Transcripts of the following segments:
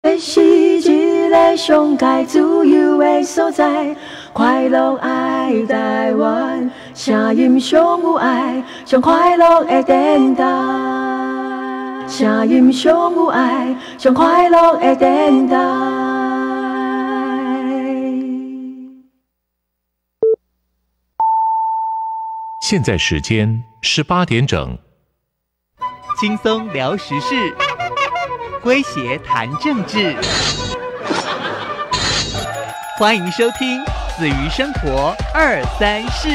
这是一个上界自由的所在，快乐爱台湾，声音上有爱，上快乐的电台。声音上有爱，上快乐的电台。现在时间十八点整，轻松聊时事，诙谐谈政治，欢迎收听《子瑜生活二三事》。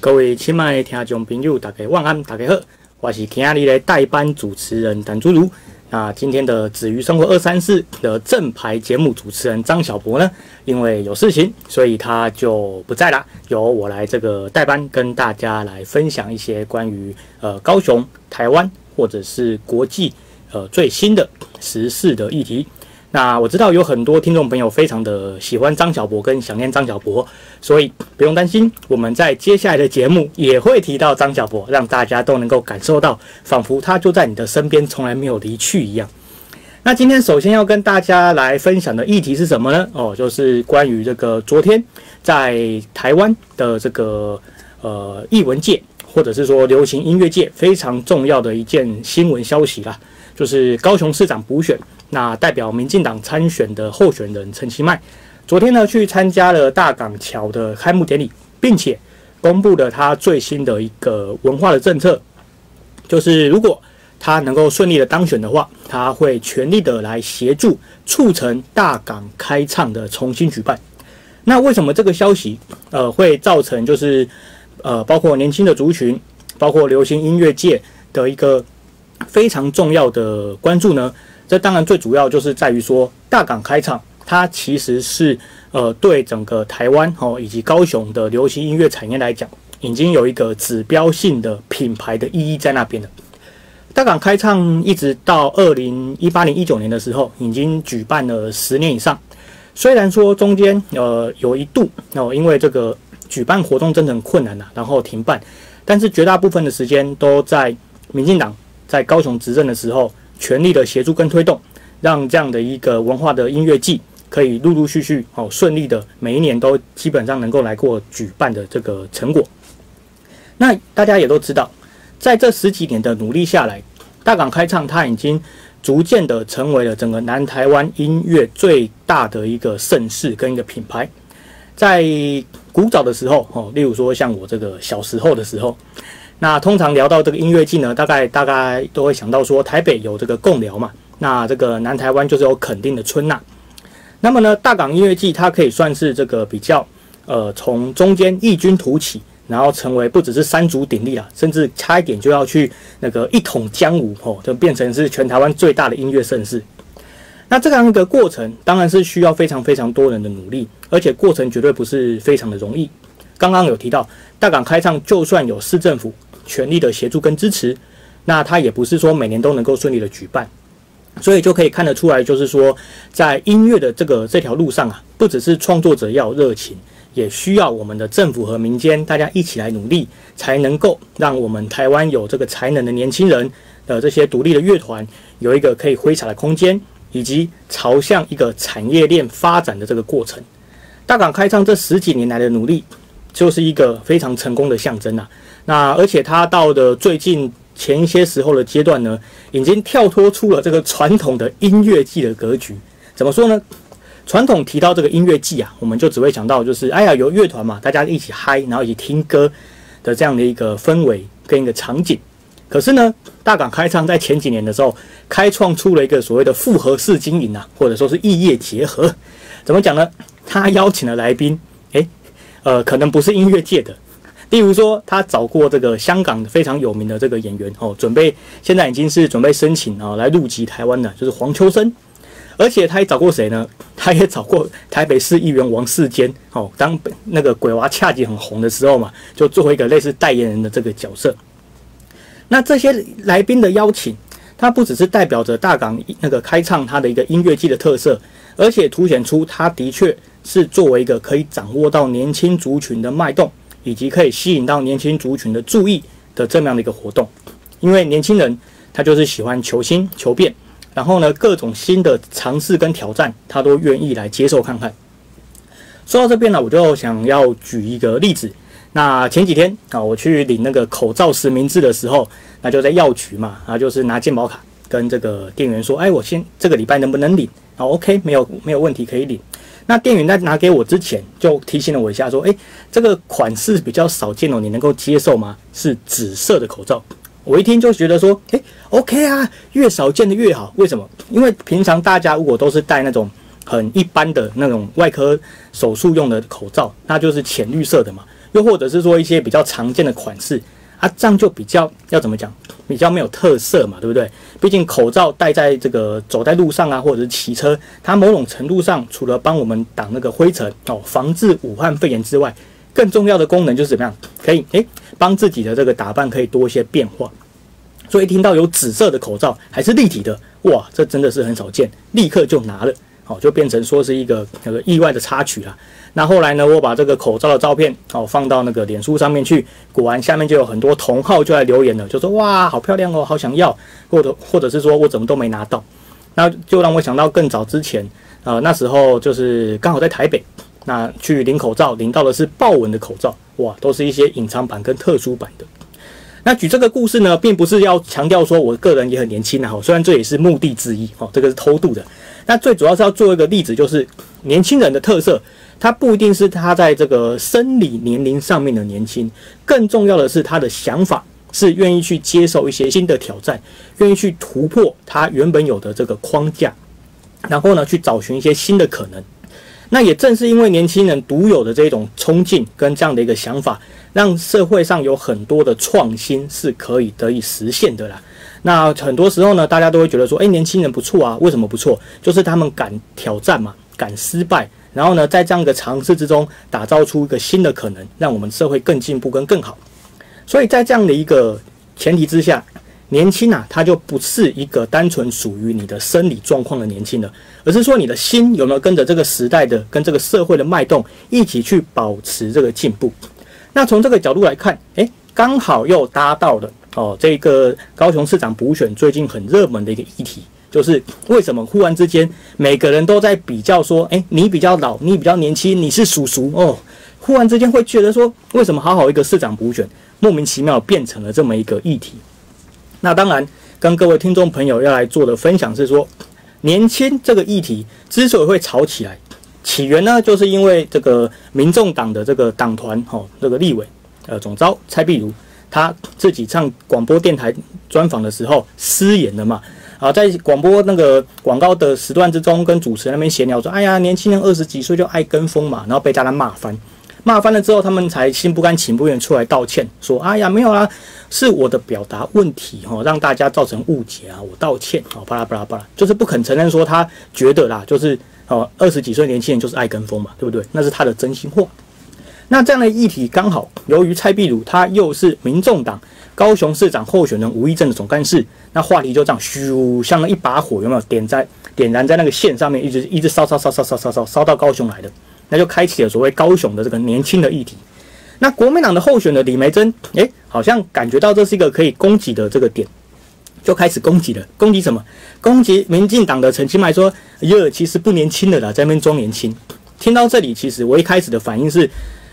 各位亲爱的听众朋友，大家晚安，大家好，我是今日的代班主持人谭珠如。那今天的子瑜生活二三四的正牌节目主持人张小博呢，因为有事情，所以他就不在啦，由我来这个代班，跟大家来分享一些关于呃高雄、台湾或者是国际呃最新的时事的议题。那我知道有很多听众朋友非常的喜欢张小博跟想念张小博，所以不用担心，我们在接下来的节目也会提到张小博，让大家都能够感受到，仿佛他就在你的身边，从来没有离去一样。那今天首先要跟大家来分享的议题是什么呢？哦，就是关于这个昨天在台湾的这个呃艺文界或者是说流行音乐界非常重要的一件新闻消息啦，就是高雄市长补选。那代表民进党参选的候选人陈其迈，昨天呢去参加了大港桥的开幕典礼，并且公布了他最新的一个文化的政策，就是如果他能够顺利的当选的话，他会全力的来协助促成大港开唱的重新举办。那为什么这个消息呃会造成就是呃包括年轻的族群，包括流行音乐界的一个非常重要的关注呢？这当然最主要就是在于说，大港开唱，它其实是呃对整个台湾哦以及高雄的流行音乐产业来讲，已经有一个指标性的品牌的意义在那边了。大港开唱一直到二零一八年、一九年的时候，已经举办了十年以上。虽然说中间呃有一度哦因为这个举办活动真的很困难呐，然后停办，但是绝大部分的时间都在民进党在高雄执政的时候。全力的协助跟推动，让这样的一个文化的音乐季可以陆陆续续哦顺利的每一年都基本上能够来过举办的这个成果。那大家也都知道，在这十几年的努力下来，大港开唱它已经逐渐的成为了整个南台湾音乐最大的一个盛世跟一个品牌。在古早的时候哦，例如说像我这个小时候的时候。那通常聊到这个音乐季呢，大概大概都会想到说，台北有这个共聊嘛，那这个南台湾就是有肯定的春娜。那么呢，大港音乐季它可以算是这个比较，呃，从中间异军突起，然后成为不只是三足鼎立啊，甚至差一点就要去那个一统江湖哦，就变成是全台湾最大的音乐盛事。那这样一个过程，当然是需要非常非常多人的努力，而且过程绝对不是非常的容易。刚刚有提到大港开唱，就算有市政府。全力的协助跟支持，那它也不是说每年都能够顺利的举办，所以就可以看得出来，就是说在音乐的这个这条路上啊，不只是创作者要热情，也需要我们的政府和民间大家一起来努力，才能够让我们台湾有这个才能的年轻人的这些独立的乐团有一个可以挥洒的空间，以及朝向一个产业链发展的这个过程。大港开唱这十几年来的努力，就是一个非常成功的象征啊。那而且他到的最近前一些时候的阶段呢，已经跳脱出了这个传统的音乐季的格局。怎么说呢？传统提到这个音乐季啊，我们就只会想到就是哎呀有乐团嘛，大家一起嗨，然后一起听歌的这样的一个氛围跟一个场景。可是呢，大港开唱在前几年的时候，开创出了一个所谓的复合式经营啊，或者说是异业结合。怎么讲呢？他邀请的来宾，诶，呃，可能不是音乐界的。例如说，他找过这个香港非常有名的这个演员哦，准备现在已经是准备申请啊来入籍台湾的，就是黄秋生。而且他也找过谁呢？他也找过台北市议员王世坚哦，当那个鬼娃恰吉很红的时候嘛，就作为一个类似代言人的这个角色。那这些来宾的邀请，他不只是代表着大港那个开唱他的一个音乐季的特色，而且凸显出他的确是作为一个可以掌握到年轻族群的脉动，以及可以吸引到年轻族群的注意的这么样的一个活动。因为年轻人他就是喜欢求新求变，然后呢，各种新的尝试跟挑战，他都愿意来接受看看。说到这边呢，我就想要举一个例子。那前几天啊，我去领那个口罩实名制的时候，那就在药局嘛，啊，就是拿健保卡跟这个店员说，哎，我先这个礼拜能不能领？啊，OK，没有没有问题可以领。那店员在拿给我之前，就提醒了我一下，说，哎，这个款式比较少见哦，你能够接受吗？是紫色的口罩。我一听就觉得说，哎，OK 啊，越少见的越好。为什么？因为平常大家如果都是戴那种。很一般的那种外科手术用的口罩，那就是浅绿色的嘛。又或者是说一些比较常见的款式啊，这样就比较要怎么讲，比较没有特色嘛，对不对？毕竟口罩戴在这个走在路上啊，或者是骑车，它某种程度上除了帮我们挡那个灰尘哦，防治武汉肺炎之外，更重要的功能就是怎么样，可以诶帮自己的这个打扮可以多一些变化。所以听到有紫色的口罩还是立体的，哇，这真的是很少见，立刻就拿了。好，就变成说是一个那个意外的插曲了。那后来呢，我把这个口罩的照片哦放到那个脸书上面去，果然下面就有很多同好就来留言了，就说哇，好漂亮哦，好想要，或者或者是说我怎么都没拿到，那就让我想到更早之前啊，那时候就是刚好在台北，那去领口罩，领到的是豹纹的口罩，哇，都是一些隐藏版跟特殊版的。那举这个故事呢，并不是要强调说我个人也很年轻啊，哈，虽然这也是目的之一，哦，这个是偷渡的。那最主要是要做一个例子，就是年轻人的特色，他不一定是他在这个生理年龄上面的年轻，更重要的是他的想法是愿意去接受一些新的挑战，愿意去突破他原本有的这个框架，然后呢去找寻一些新的可能。那也正是因为年轻人独有的这种冲劲跟这样的一个想法，让社会上有很多的创新是可以得以实现的啦。那很多时候呢，大家都会觉得说，哎，年轻人不错啊，为什么不错？就是他们敢挑战嘛，敢失败，然后呢，在这样的尝试之中，打造出一个新的可能，让我们社会更进步跟更好。所以在这样的一个前提之下，年轻啊，它就不是一个单纯属于你的生理状况的年轻了，而是说你的心有没有跟着这个时代的、跟这个社会的脉动一起去保持这个进步。那从这个角度来看，哎，刚好又搭到了。哦，这个高雄市长补选最近很热门的一个议题，就是为什么忽然之间每个人都在比较说，哎，你比较老，你比较年轻，你是叔叔哦，忽然之间会觉得说，为什么好好一个市长补选，莫名其妙变成了这么一个议题？那当然，跟各位听众朋友要来做的分享是说，年轻这个议题之所以会吵起来，起源呢，就是因为这个民众党的这个党团，哦，这个立委，呃，总召蔡壁如。他自己上广播电台专访的时候失言了嘛？啊，在广播那个广告的时段之中，跟主持人那边闲聊说：“哎呀，年轻人二十几岁就爱跟风嘛。”然后被大家骂翻，骂翻了之后，他们才心不甘情不愿出来道歉，说：“哎呀，没有啦，是我的表达问题哈，让大家造成误解啊，我道歉。”哦，巴拉巴拉巴拉，就是不肯承认说他觉得啦，就是哦，二十几岁年轻人就是爱跟风嘛，对不对？那是他的真心话。那这样的议题刚好，由于蔡壁如他又是民众党高雄市长候选人吴一正的总干事，那话题就这样咻，像一把火，有没有点在点燃在那个线上面，一直一直烧烧烧烧烧烧烧烧到高雄来的，那就开启了所谓高雄的这个年轻的议题。那国民党的候选的李梅珍，诶，好像感觉到这是一个可以攻击的这个点，就开始攻击了。攻击什么？攻击民进党的陈其迈说，哟，其实不年轻的啦，在那边装年轻。听到这里，其实我一开始的反应是。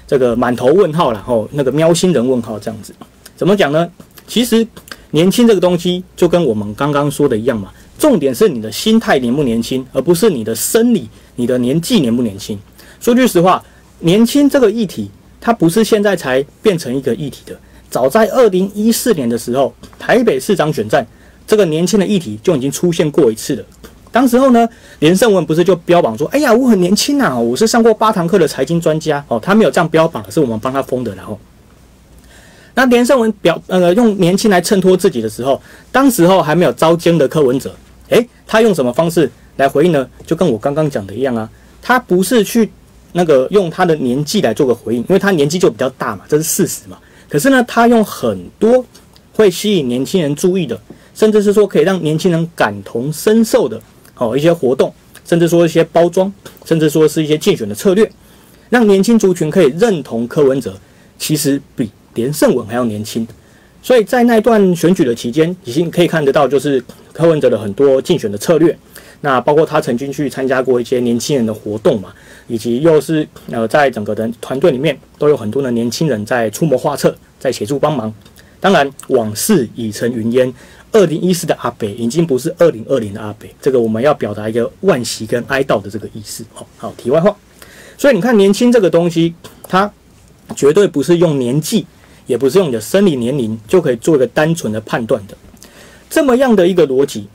这个满头问号，然后那个喵星人问号这样子，怎么讲呢？其实年轻这个东西就跟我们刚刚说的一样嘛，重点是你的心态年不年轻，而不是你的生理、你的年纪年不年轻。说句实话，年轻这个议题，它不是现在才变成一个议题的，早在二零一四年的时候，台北市长选战，这个年轻的议题就已经出现过一次了。当时候呢，连胜文不是就标榜说：“哎呀，我很年轻啊，我是上过八堂课的财经专家哦。”他没有这样标榜，是我们帮他封的。然后，那连胜文表呃用年轻来衬托自己的时候，当时候还没有招奸的柯文哲，诶，他用什么方式来回应呢？就跟我刚刚讲的一样啊，他不是去那个用他的年纪来做个回应，因为他年纪就比较大嘛，这是事实嘛。可是呢，他用很多会吸引年轻人注意的，甚至是说可以让年轻人感同身受的。哦，一些活动甚至说一些包装，甚至说是一些竞选的策略，让年轻族群可以认同柯文哲，其实比连胜文还要年轻。所以在那段选举的期间，已经可以看得到，就是柯文哲的很多竞选的策略。那包括他曾经去参加过一些年轻人的活动嘛，以及又是呃，在整个的团队里面都有很多的年轻人在出谋划策，在协助帮忙。当然，往事已成云烟，二零一四的阿北已经不是二零二零的阿北，这个我们要表达一个惋惜跟哀悼的这个意思。好，好，题外话。所以你看，年轻这个东西，它绝对不是用年纪，也不是用你的生理年龄就可以做一个单纯的判断的。这么样的一个逻辑，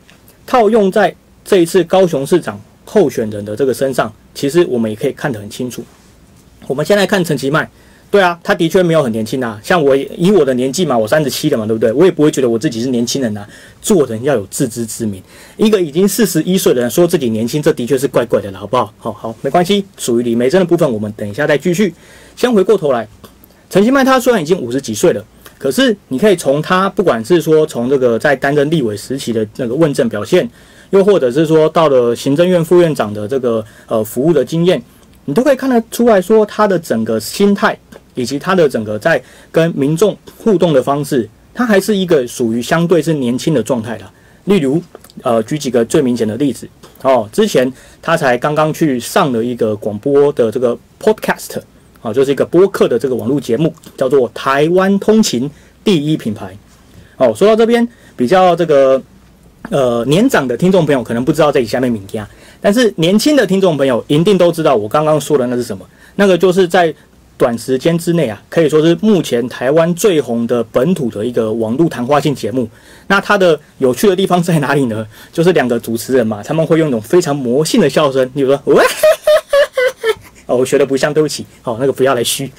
套用在。这一次高雄市长候选人的这个身上，其实我们也可以看得很清楚。我们先来看陈其迈，对啊，他的确没有很年轻啊。像我以我的年纪嘛，我三十七了嘛，对不对？我也不会觉得我自己是年轻人呐。做人要有自知之明。一个已经四十一岁的人说自己年轻，这的确是怪怪的了，好不好？好好，没关系。属于李梅珍的部分，我们等一下再继续。先回过头来，陈其迈他虽然已经五十几岁了，可是你可以从他不管是说从这个在担任立委时期的那个问政表现。又或者是说，到了行政院副院长的这个呃服务的经验，你都可以看得出来说，他的整个心态以及他的整个在跟民众互动的方式，他还是一个属于相对是年轻的状态的。例如，呃，举几个最明显的例子哦，之前他才刚刚去上了一个广播的这个 podcast，啊，就是一个播客的这个网络节目，叫做《台湾通勤第一品牌》。哦，说到这边比较这个。呃，年长的听众朋友可能不知道这里下面名家，但是年轻的听众朋友一定都知道我刚刚说的那是什么。那个就是在短时间之内啊，可以说是目前台湾最红的本土的一个网络谈话性节目。那它的有趣的地方在哪里呢？就是两个主持人嘛，他们会用一种非常魔性的笑声，例如说，喂，哦，我学的不像，对不起，哦，那个不要来虚。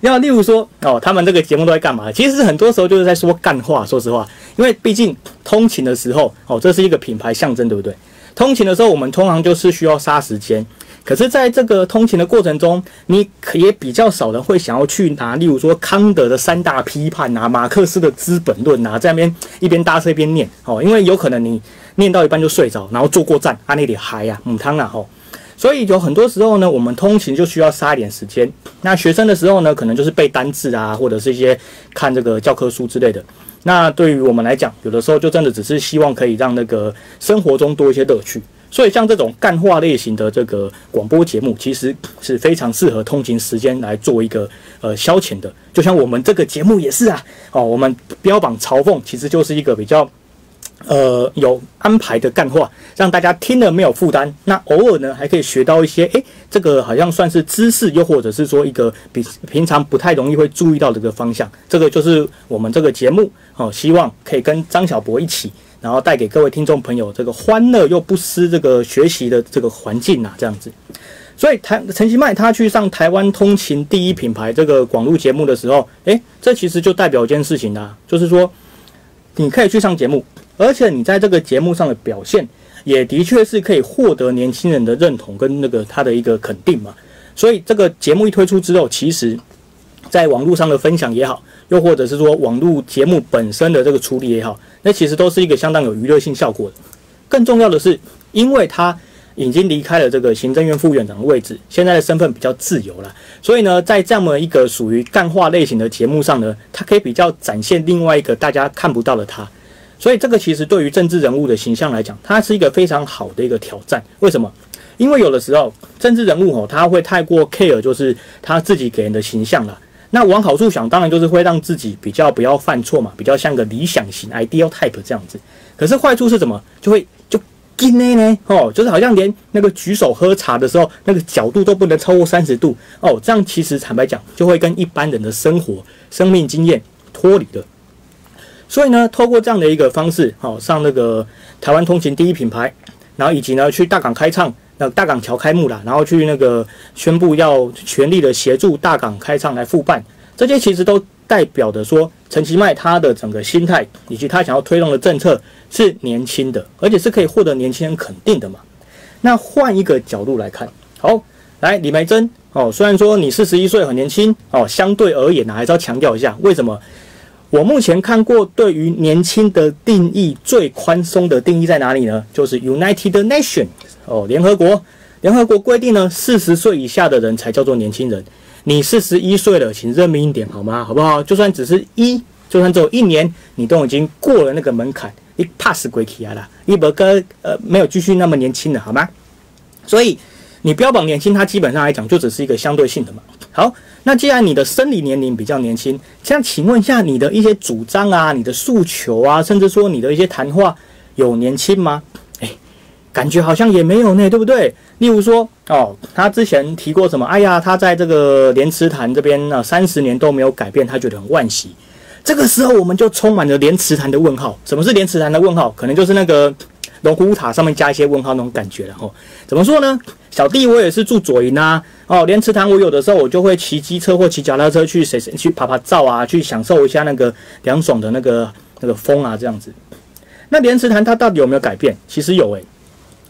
要例如说，哦，他们这个节目都在干嘛？其实很多时候就是在说干话。说实话，因为毕竟通勤的时候，哦，这是一个品牌象征，对不对？通勤的时候，我们通常就是需要杀时间。可是，在这个通勤的过程中，你也比较少人会想要去拿，例如说康德的三大批判啊，马克思的《资本论》啊，在那边一边搭车一边念，哦，因为有可能你念到一半就睡着，然后坐过站，啊，那里嗨呀，母汤啊，吼。所以有很多时候呢，我们通勤就需要杀一点时间。那学生的时候呢，可能就是背单字啊，或者是一些看这个教科书之类的。那对于我们来讲，有的时候就真的只是希望可以让那个生活中多一些乐趣。所以像这种干话类型的这个广播节目，其实是非常适合通勤时间来做一个呃消遣的。就像我们这个节目也是啊，哦，我们标榜嘲讽，其实就是一个比较。呃，有安排的干话，让大家听了没有负担。那偶尔呢，还可以学到一些，诶，这个好像算是知识，又或者是说一个比平常不太容易会注意到的一个方向。这个就是我们这个节目哦，希望可以跟张小博一起，然后带给各位听众朋友这个欢乐又不失这个学习的这个环境呐，这样子。所以台陈其迈他去上台湾通勤第一品牌这个广录节目的时候，诶，这其实就代表一件事情呐，就是说你可以去上节目。而且你在这个节目上的表现，也的确是可以获得年轻人的认同跟那个他的一个肯定嘛。所以这个节目一推出之后，其实在网络上的分享也好，又或者是说网络节目本身的这个处理也好，那其实都是一个相当有娱乐性效果的。更重要的是，因为他已经离开了这个行政院副院长的位置，现在的身份比较自由了，所以呢，在这么一个属于干话类型的节目上呢，他可以比较展现另外一个大家看不到的他。所以这个其实对于政治人物的形象来讲，它是一个非常好的一个挑战。为什么？因为有的时候政治人物哦，他会太过 care，就是他自己给人的形象了。那往好处想，当然就是会让自己比较不要犯错嘛，比较像个理想型 ideal type 这样子。可是坏处是什么？就会就惊呢呢哦，就是好像连那个举手喝茶的时候，那个角度都不能超过三十度哦。这样其实坦白讲，就会跟一般人的生活、生命经验脱离了。所以呢，透过这样的一个方式，好上那个台湾通勤第一品牌，然后以及呢去大港开唱，那大港桥开幕了，然后去那个宣布要全力的协助大港开唱来复办，这些其实都代表的说，陈其迈他的整个心态以及他想要推动的政策是年轻的，而且是可以获得年轻人肯定的嘛。那换一个角度来看，好，来李梅珍哦，虽然说你四十一岁很年轻哦，相对而言呢，还是要强调一下为什么。我目前看过对于年轻的定义最宽松的定义在哪里呢？就是 United Nation 哦，联合国，联合国规定呢，四十岁以下的人才叫做年轻人。你四十一岁了，请认命一点好吗？好不好？就算只是一，就算只有一年，你都已经过了那个门槛，你 pass 过去了，你不跟呃没有继续那么年轻了，好吗？所以你标榜年轻，它基本上来讲就只是一个相对性的嘛。好。那既然你的生理年龄比较年轻，这样请问一下你的一些主张啊、你的诉求啊，甚至说你的一些谈话有年轻吗？哎，感觉好像也没有呢，对不对？例如说，哦，他之前提过什么？哎呀，他在这个莲池潭这边呢，三十年都没有改变，他觉得很惋惜。这个时候我们就充满了莲池潭的问号。什么是莲池潭的问号？可能就是那个。龙虎塔上面加一些问号那种感觉了吼，怎么说呢？小弟我也是住左营啊，哦，莲池潭我有的时候我就会骑机车或骑脚踏车去谁谁去拍拍照啊，去享受一下那个凉爽的那个那个风啊这样子。那莲池潭它到底有没有改变？其实有诶，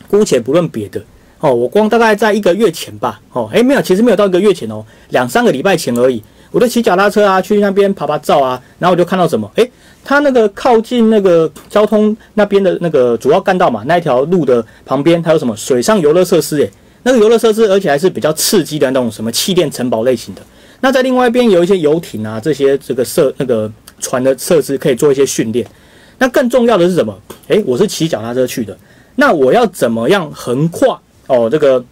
姑且不论别的哦，我光大概在一个月前吧，哦，诶，没有，其实没有到一个月前哦，两三个礼拜前而已。我就骑脚踏车啊，去那边拍拍照啊，然后我就看到什么？诶，它那个靠近那个交通那边的那个主要干道嘛，那一条路的旁边，它有什么水上游乐设施？诶，那个游乐设施，而且还是比较刺激的那种什么气垫城堡类型的。那在另外一边有一些游艇啊，这些这个设那个船的设施可以做一些训练。那更重要的是什么？诶，我是骑脚踏车去的，那我要怎么样横跨哦这个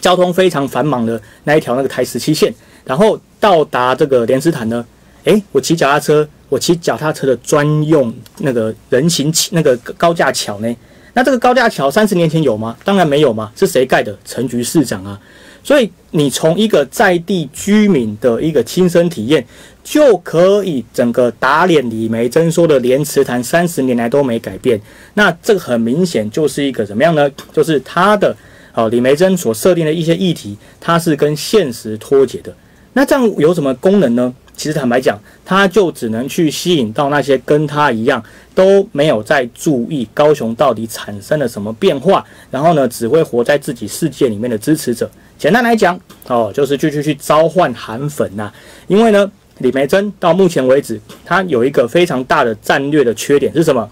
交通非常繁忙的那一条那个台十七线？然后到达这个莲池潭呢？诶，我骑脚踏车，我骑脚踏车的专用那个人行那个高架桥呢？那这个高架桥三十年前有吗？当然没有嘛，是谁盖的？陈局市长啊。所以你从一个在地居民的一个亲身体验，就可以整个打脸李梅珍说的莲池潭三十年来都没改变。那这个很明显就是一个怎么样呢？就是他的哦，李梅珍所设定的一些议题，它是跟现实脱节的。那这样有什么功能呢？其实坦白讲，他就只能去吸引到那些跟他一样都没有在注意高雄到底产生了什么变化，然后呢，只会活在自己世界里面的支持者。简单来讲，哦，就是去去去召唤韩粉呐。因为呢，李梅珍到目前为止，他有一个非常大的战略的缺点是什么？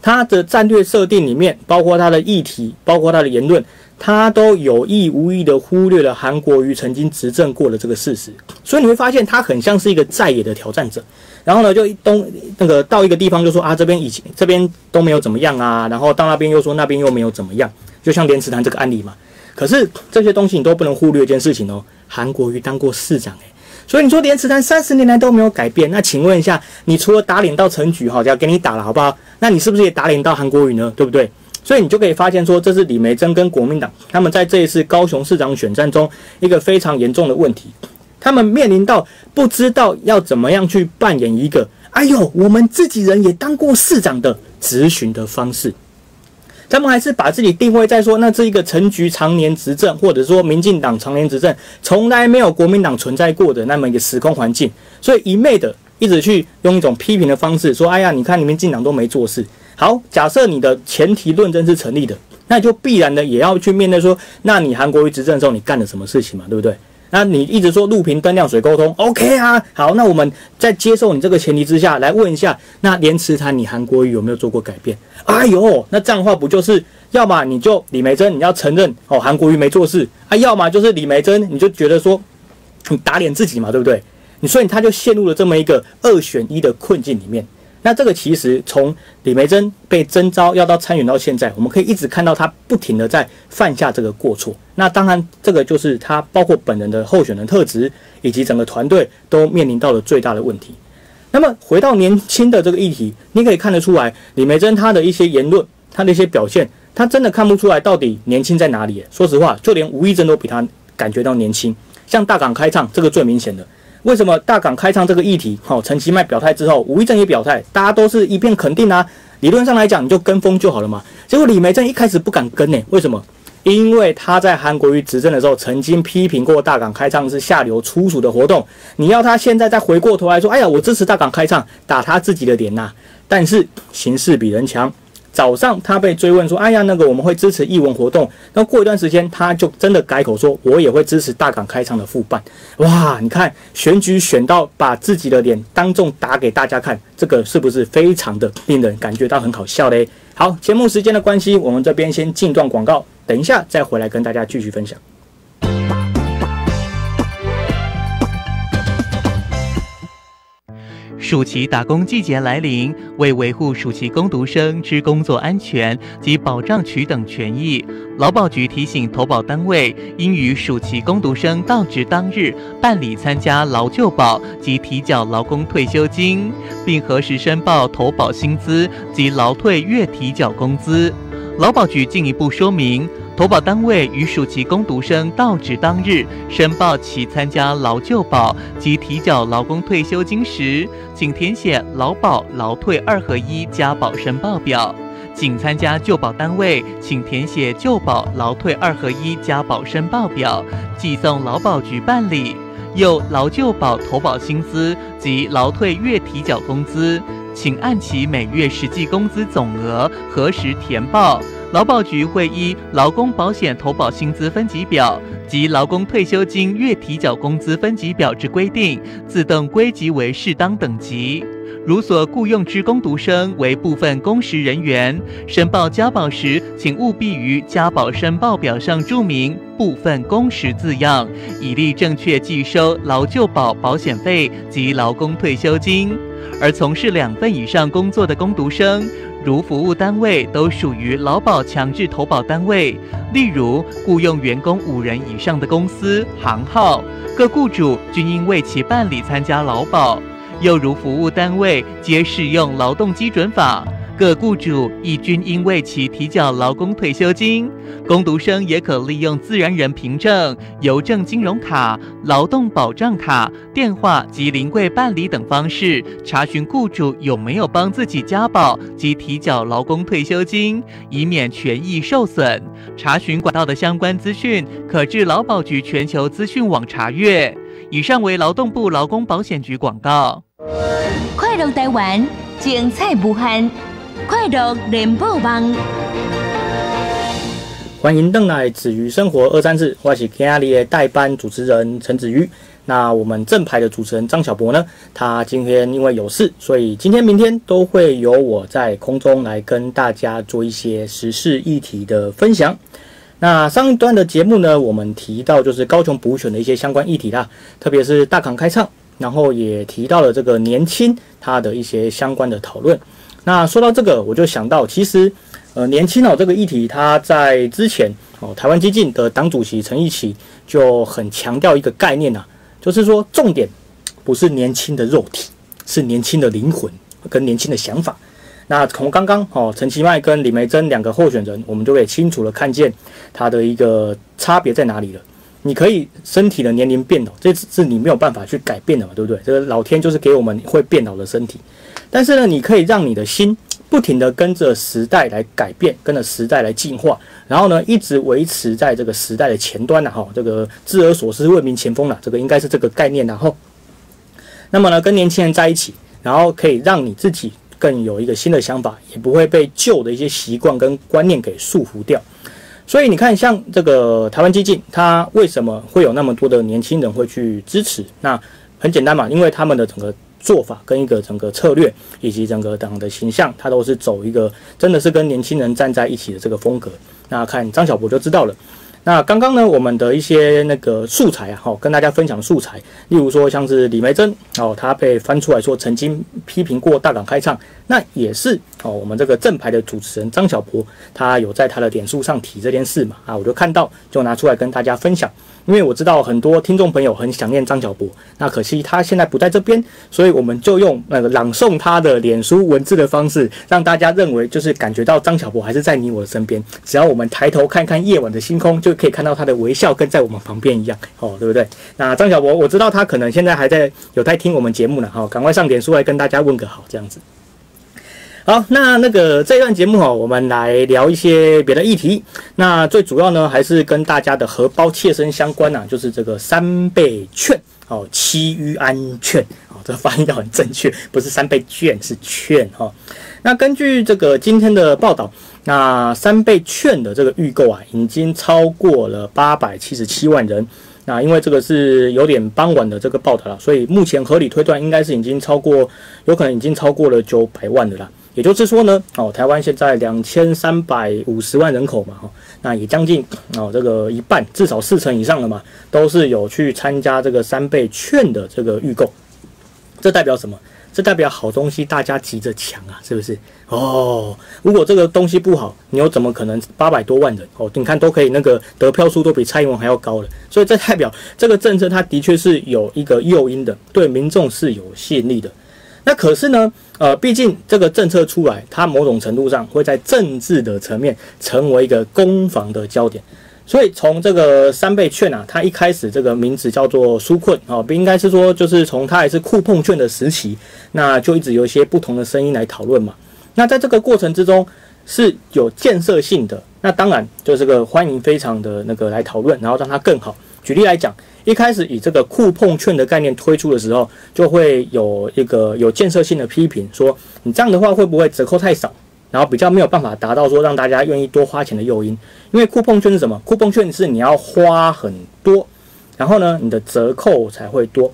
他的战略设定里面，包括他的议题，包括他的言论。他都有意无意的忽略了韩国瑜曾经执政过的这个事实，所以你会发现他很像是一个在野的挑战者。然后呢，就东那个到一个地方就说啊，这边以前这边都没有怎么样啊，然后到那边又说那边又没有怎么样，就像莲池潭这个案例嘛。可是这些东西你都不能忽略一件事情哦，韩国瑜当过市长诶，所以你说莲池潭三十年来都没有改变，那请问一下，你除了打脸到陈局哈，就要给你打了好不好？那你是不是也打脸到韩国瑜呢？对不对？所以你就可以发现说，这是李梅珍跟国民党他们在这一次高雄市长选战中一个非常严重的问题。他们面临到不知道要怎么样去扮演一个“哎呦，我们自己人也当过市长”的咨询的方式。他们还是把自己定位在说，那是一个陈局常年执政，或者说民进党常年执政，从来没有国民党存在过的那么一个时空环境。所以一昧的一直去用一种批评的方式说：“哎呀，你看你们进党都没做事。”好，假设你的前提论证是成立的，那就必然的也要去面对说，那你韩国瑜执政的时候你干了什么事情嘛，对不对？那你一直说路平灯亮水沟通，OK 啊？好，那我们在接受你这个前提之下来问一下，那连池潭你韩国瑜有没有做过改变？哎呦，那这样的话不就是要么你就李梅珍你要承认哦韩国瑜没做事啊，要么就是李梅珍你就觉得说你打脸自己嘛，对不对？你所以他就陷入了这么一个二选一的困境里面。那这个其实从李梅珍被征召要到参选到现在，我们可以一直看到他不停的在犯下这个过错。那当然，这个就是他包括本人的候选人特质以及整个团队都面临到了最大的问题。那么回到年轻的这个议题，你可以看得出来，李梅珍他的一些言论，他的一些表现，他真的看不出来到底年轻在哪里。说实话，就连吴亦珍都比他感觉到年轻。像大港开唱这个最明显的。为什么大港开唱这个议题？好，陈其迈表态之后，吴益正也表态，大家都是一片肯定啊。理论上来讲，你就跟风就好了嘛。结果李梅正一开始不敢跟呢，为什么？因为他在韩国瑜执政的时候，曾经批评过大港开唱是下流粗俗的活动。你要他现在再回过头来说，哎呀，我支持大港开唱，打他自己的脸呐。但是形势比人强，早上他被追问说：“哎呀，那个我们会支持艺文活动。”那过一段时间，他就真的改口说：“我也会支持大港开唱的复办。”哇，你看选举选到把自己的脸当众打给大家看，这个是不是非常的令人感觉到很好笑嘞？好，节目时间的关系，我们这边先进段广告，等一下再回来跟大家继续分享。暑期打工季节来临，为维护暑期工读生之工作安全及保障取等权益，劳保局提醒投保单位，应于暑期工读生到职当日办理参加劳救保及提缴劳工退休金，并核实申报投保薪资及劳退月提缴工资。劳保局进一步说明。投保单位于暑期工读生到职当日申报其参加劳救保及提缴劳工退休金时，请填写劳保劳退二合一加保申报表；仅参加救保单位，请填写救保劳退二合一加保申报表，寄送劳保局办理。有劳救保投保薪资及劳退月提缴工资，请按其每月实际工资总额核实填报。劳保局会依劳工保险投保薪资分级表及劳工退休金月提缴工资分级表之规定，自动归级为适当等级。如所雇用之工读生为部分工时人员，申报加保时，请务必于加保申报表上注明“部分工时”字样，以利正确计收劳救保保险费及劳工退休金。而从事两份以上工作的工读生，如服务单位都属于劳保强制投保单位，例如雇佣员工五人以上的公司、行号，各雇主均应为其办理参加劳保；又如服务单位皆适用劳动基准法。各雇主亦均应为其提缴劳工退休金，工读生也可利用自然人凭证、邮政金融卡、劳动保障卡、电话及临柜办理等方式查询雇主有没有帮自己加保及提缴劳工退休金，以免权益受损。查询管道的相关资讯，可至劳保局全球资讯网查阅。以上为劳动部劳工保险局广告。快乐台湾，精彩无限。快乐联播网，欢迎邓来子瑜生活二三四，我是天涯里的代班主持人陈子瑜。那我们正牌的主持人张小博呢？他今天因为有事，所以今天、明天都会由我在空中来跟大家做一些时事议题的分享。那上一段的节目呢，我们提到就是高雄补选的一些相关议题啦，特别是大港开唱，然后也提到了这个年轻他的一些相关的讨论。那说到这个，我就想到，其实，呃，年轻哦这个议题，他在之前哦，台湾激进的党主席陈义奇就很强调一个概念呐，就是说重点不是年轻的肉体，是年轻的灵魂跟年轻的想法。那从刚刚哦，陈其迈跟李梅珍两个候选人，我们就可以清楚的看见他的一个差别在哪里了。你可以身体的年龄变老，这是你没有办法去改变的嘛，对不对？这个老天就是给我们会变老的身体。但是呢，你可以让你的心 不停的跟着时代来改变，跟着时代来进化，然后呢，一直维持在这个时代的前端呢，哈，这个知而所思，为民前锋了，这个应该是这个概念，然后，那么呢，跟年轻人在一起，然后可以让你自己更有一个新的想法，也不会被旧的一些习惯跟观念给束缚掉。所以你看，像这个台湾激进，它为什么会有那么多的年轻人会去支持？那很简单嘛，因为他们的整个。做法跟一个整个策略以及整个党的形象，它都是走一个真的是跟年轻人站在一起的这个风格。那看张小博就知道了。那刚刚呢，我们的一些那个素材啊，好跟大家分享素材，例如说像是李梅珍哦，他被翻出来说曾经批评过大港开唱，那也是哦，我们这个正牌的主持人张小博，他有在他的点数上提这件事嘛啊，我就看到就拿出来跟大家分享。因为我知道很多听众朋友很想念张小博，那可惜他现在不在这边，所以我们就用那个朗诵他的脸书文字的方式，让大家认为就是感觉到张小博还是在你我的身边。只要我们抬头看看夜晚的星空，就可以看到他的微笑，跟在我们旁边一样，哦，对不对？那张小博，我知道他可能现在还在有在听我们节目呢，哈，赶快上脸书来跟大家问个好，这样子。好，那那个这一段节目哦，我们来聊一些别的议题。那最主要呢，还是跟大家的荷包切身相关呐，就是这个三倍券哦，七余安券哦，这个发音要很正确，不是三倍券是券哈。那根据这个今天的报道，那三倍券的这个预购啊，已经超过了八百七十七万人。那因为这个是有点傍晚的这个报道了，所以目前合理推断应该是已经超过，有可能已经超过了九百万的啦。也就是说呢，哦，台湾现在两千三百五十万人口嘛，哈，那也将近哦这个一半，至少四成以上了嘛，都是有去参加这个三倍券的这个预购。这代表什么？这代表好东西大家急着抢啊，是不是？哦，如果这个东西不好，你又怎么可能八百多万人哦？你看都可以那个得票数都比蔡英文还要高了，所以这代表这个政策它的确是有一个诱因的，对民众是有吸引力的。那可是呢，呃，毕竟这个政策出来，它某种程度上会在政治的层面成为一个攻防的焦点。所以从这个三倍券啊，它一开始这个名字叫做纾困啊，不应该是说就是从它还是酷碰券的时期，那就一直有一些不同的声音来讨论嘛。那在这个过程之中是有建设性的，那当然就这个欢迎非常的那个来讨论，然后让它更好。举例来讲，一开始以这个酷碰券的概念推出的时候，就会有一个有建设性的批评，说你这样的话会不会折扣太少？然后比较没有办法达到说让大家愿意多花钱的诱因，因为酷碰券是什么？酷碰券是你要花很多，然后呢，你的折扣才会多。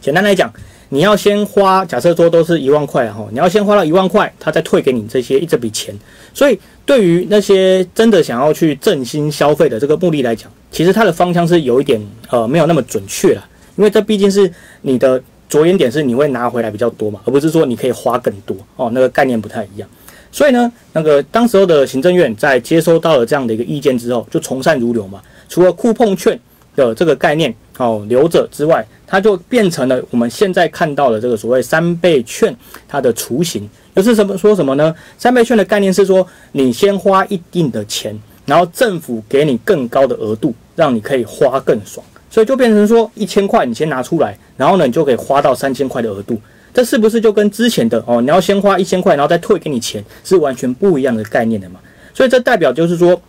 简单来讲，你要先花，假设说都是一万块哈，你要先花到一万块，他再退给你这些一这笔钱。所以对于那些真的想要去振兴消费的这个目的来讲，其实它的方向是有一点呃没有那么准确了，因为这毕竟是你的着眼点是你会拿回来比较多嘛，而不是说你可以花更多哦，那个概念不太一样。所以呢，那个当时候的行政院在接收到了这样的一个意见之后，就从善如流嘛。除了酷碰券的这个概念哦留着之外，它就变成了我们现在看到的这个所谓三倍券它的雏形。又是什么说什么呢？三倍券的概念是说，你先花一定的钱，然后政府给你更高的额度，让你可以花更爽。所以就变成说，一千块你先拿出来，然后呢，你就可以花到三千块的额度。这是不是就跟之前的哦，你要先花一千块，然后再退给你钱，是完全不一样的概念的嘛？所以这代表就是说，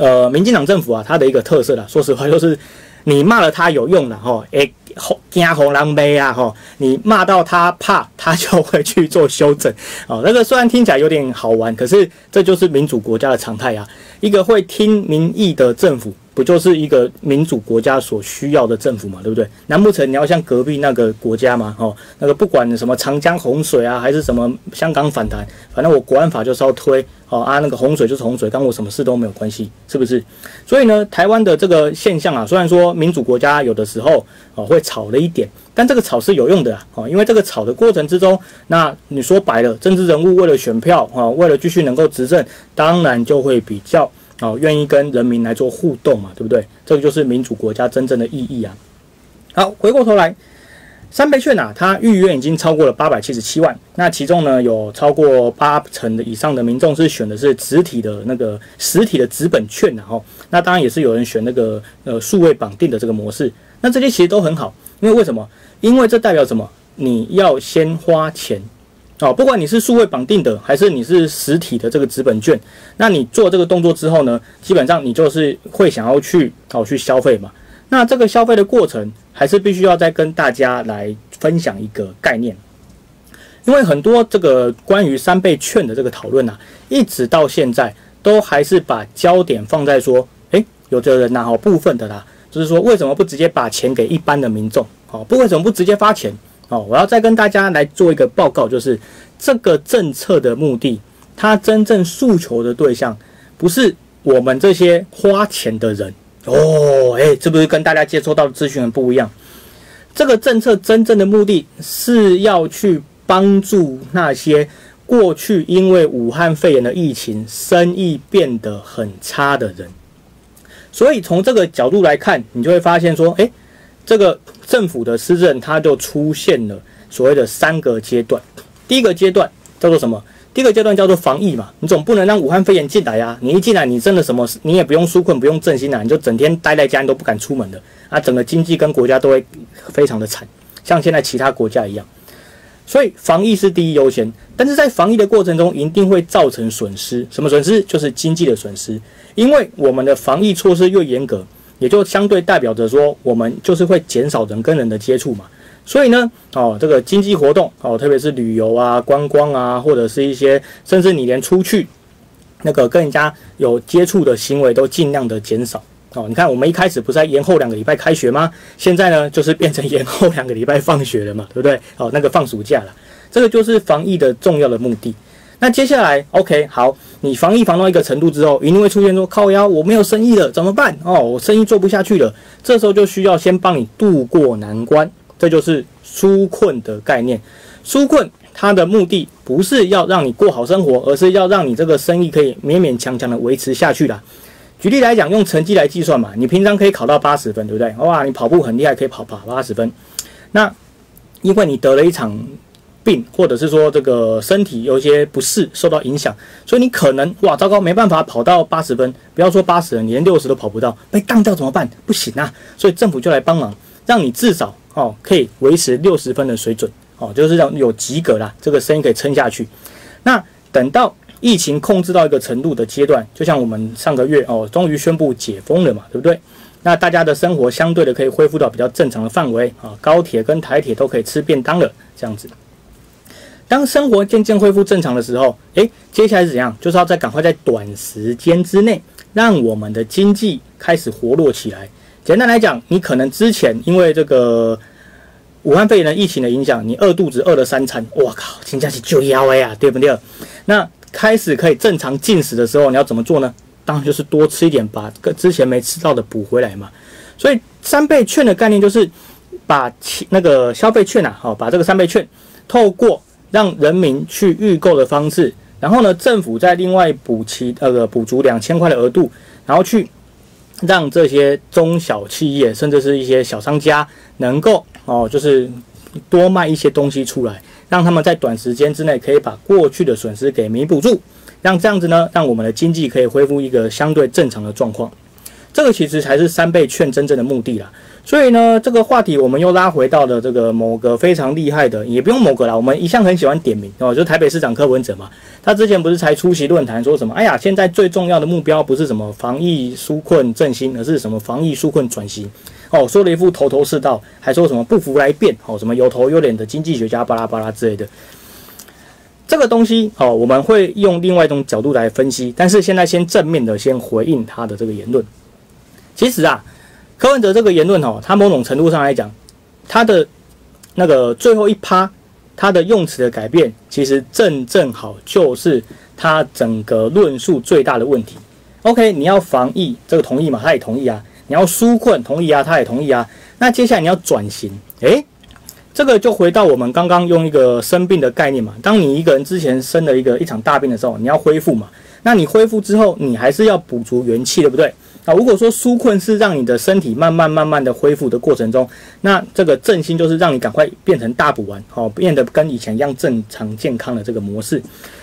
呃，民进党政府啊，它的一个特色啦，说实话 就是你骂了他有用的哈，诶，惊红狼狈啊吼，你骂到他怕，他就会去做修正哦。那个虽然听起来有点好玩，可是这就是民主国家的常态啊，一个会听民意的政府。不就是一个民主国家所需要的政府嘛，对不对？难不成你要像隔壁那个国家嘛？哦，那个不管什么长江洪水啊，还是什么香港反弹，反正我国安法就是要推哦啊，那个洪水就是洪水，跟我什么事都没有关系，是不是？所以呢，台湾的这个现象啊，虽然说民主国家有的时候哦会吵了一点，但这个吵是有用的哦，因为这个吵的过程之中，那你说白了，政治人物为了选票啊，为了继续能够执政，当然就会比较。哦，愿意跟人民来做互动嘛，对不对？这个就是民主国家真正的意义啊。好，回过头来，三倍券啊，它预约已经超过了八百七十七万。那其中呢，有超过八成的以上的民众是选的是实体的那个实体的纸本券然后，那当然也是有人选那个呃数位绑定的这个模式。那这些其实都很好，因为为什么？因为这代表什么？你要先花钱。哦，不管你是数位绑定的，还是你是实体的这个纸本券，那你做这个动作之后呢，基本上你就是会想要去哦去消费嘛。那这个消费的过程，还是必须要再跟大家来分享一个概念，因为很多这个关于三倍券的这个讨论啊，一直到现在都还是把焦点放在说，诶，有的人呐，哦部分的啦，就是说为什么不直接把钱给一般的民众？哦，不为什么不直接发钱？哦，我要再跟大家来做一个报告，就是这个政策的目的，它真正诉求的对象不是我们这些花钱的人哦，诶，这不是跟大家接收到的资讯很不一样？这个政策真正的目的是要去帮助那些过去因为武汉肺炎的疫情生意变得很差的人，所以从这个角度来看，你就会发现说，诶，这个。政府的施政，它就出现了所谓的三个阶段。第一个阶段叫做什么？第一个阶段叫做防疫嘛。你总不能让武汉肺炎进来呀！你一进来，你真的什么，你也不用纾困，不用振兴啊，你就整天待在家，你都不敢出门的啊！整个经济跟国家都会非常的惨，像现在其他国家一样。所以防疫是第一优先，但是在防疫的过程中，一定会造成损失。什么损失？就是经济的损失，因为我们的防疫措施越严格。也就相对代表着说，我们就是会减少人跟人的接触嘛，所以呢，哦，这个经济活动哦，特别是旅游啊、观光啊，或者是一些，甚至你连出去那个跟人家有接触的行为都尽量的减少。哦，你看我们一开始不是在延后两个礼拜开学吗？现在呢，就是变成 延后两个礼拜放学了嘛，对不对？哦，那个放暑假了，这个就是防疫的重要的目的。那接下来，OK，好，你防疫防到一个程度之后，一定会出现说靠腰，我没有生意了，怎么办？哦，我生意做不下去了，这时候就需要先帮你渡过难关，这就是纾困的概念。纾困它的目的不是要让你过好生活，而是要让你这个生意可以勉勉强强的维持下去啦。举例来讲，用成绩来计算嘛，你平常可以考到八十分，对不对？哇，你跑步很厉害，可以跑跑八十分。那因为你得了一场病，或者是说这个身体有一些不适，受到影响，所以你可能哇，糟糕，没办法跑到八十分。不要说八十，你连六十都跑不到，被当掉怎么办？不行啊！所以政府就来帮忙，让你至少哦可以维持六十分的水准哦，就是让有及格啦，这个生意可以撑下去。那等到。疫情控制到一个程度的阶段，就像我们上个月哦，终于宣布解封了嘛，对不对？那大家的生活相对的可以恢复到比较正常的范围啊，高铁跟台铁都可以吃便当了，这样子。当生活渐渐恢复正常的时候，诶，接下来是怎样？就是要在赶快在短时间之内，让我们的经济开始活络起来。简单来讲，你可能之前因为这个武汉肺炎的疫情的影响，你饿肚子饿了三餐，我靠，请假去就腰呀，对不对？那开始可以正常进食的时候，你要怎么做呢？当然就是多吃一点，把之前没吃到的补回来嘛。所以三倍券的概念就是把那个消费券啊，好，把这个三倍券透过让人民去预购的方式，然后呢，政府再另外补齐那个补足两千块的额度，然后去让这些中小企业甚至是一些小商家能够哦，就是多卖一些东西出来。让他们在短时间之内可以把过去的损失给弥补住，让这样子呢，让我们的经济可以恢复一个相对正常的状况。这个其实才是三倍券真正的目的啦。所以呢，这个话题我们又拉回到了这个某个非常厉害的，也不用某个啦，我们一向很喜欢点名哦，就台北市长柯文哲嘛。他之前不是才出席论坛说什么？哎呀，现在最重要的目标不是什么防疫纾困振兴，而是什么防疫纾困转型。哦，说了一副头头是道，还说什么不服来辩，哦，什么有头有脸的经济学家巴拉巴拉之类的。这个东西，哦，我们会用另外一种角度来分析。但是现在先正面的先回应他的这个言论。其实啊，柯文哲这个言论，哦，他某种程度上来讲，他的那个最后一趴，他的用词的改变，其实正正好就是他整个论述最大的问题。OK，你要防疫，这个同意吗？他也同意啊。你要纾困，同意啊，他也同意啊。那接下来你要转型，诶，这个就回到我们刚刚用一个生病的概念嘛。当你一个人之前生了一个一场大病的时候，你要恢复嘛。那你恢复之后，你还是要补足元气，对不对？啊，如果说纾困是让你的身体慢慢慢慢的恢复的过程中，那这个振兴就是让你赶快变成大补丸，好，变得跟以前一样正常健康的这个模式。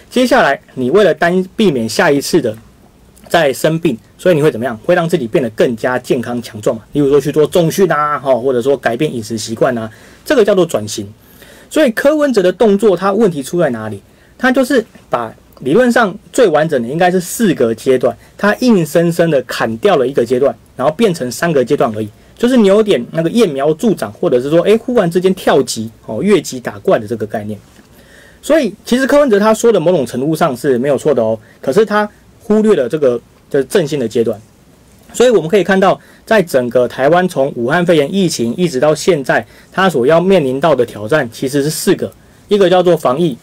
接下来你为了担避免下一次的。再生病，所以你会怎么样？会让自己变得更加健康强壮嘛？例如说去做重训啊，哈，或者说改变饮食习惯啊，这个叫做转型。所以柯文哲的动作，他问题出在哪里？他就是把理论上最完整的应该是四个阶段，他硬生生的砍掉了一个阶段，然后变成三个阶段而已，就是你有点那个揠苗助长，或者是说，诶，忽然之间跳级哦，越级打怪的这个概念。所以其实柯文哲他说的某种程度上是没有错的哦，可是他。忽略了这个的振兴的阶段，所以我们可以看到，在整个台湾从武汉肺炎疫情一直到现在，它所要面临到的挑战其实是四个，一个叫做防疫，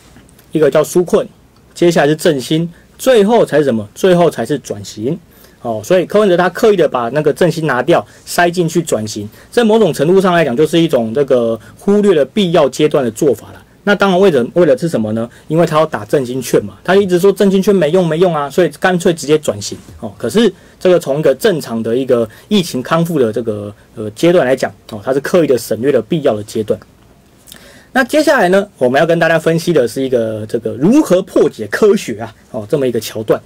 一个叫纾困，接下来是振兴，最后才是什么？最后才是转型。哦，所以柯文哲他刻意的把那个振兴拿掉，塞进去转型，在某种程度上来讲，就是一种这个忽略了必要阶段的做法了。那当然，为了为了是什么呢？因为他要打振兴券嘛，他一直说振兴券没用没用啊，所以干脆直接转型哦。可是这个从一个正常的一个疫情康复的这个呃阶段来讲哦，他是刻意的省略了必要的阶段。那接下来呢，我们要跟大家分析的是一个这个如何破解科学啊哦这么一个桥段。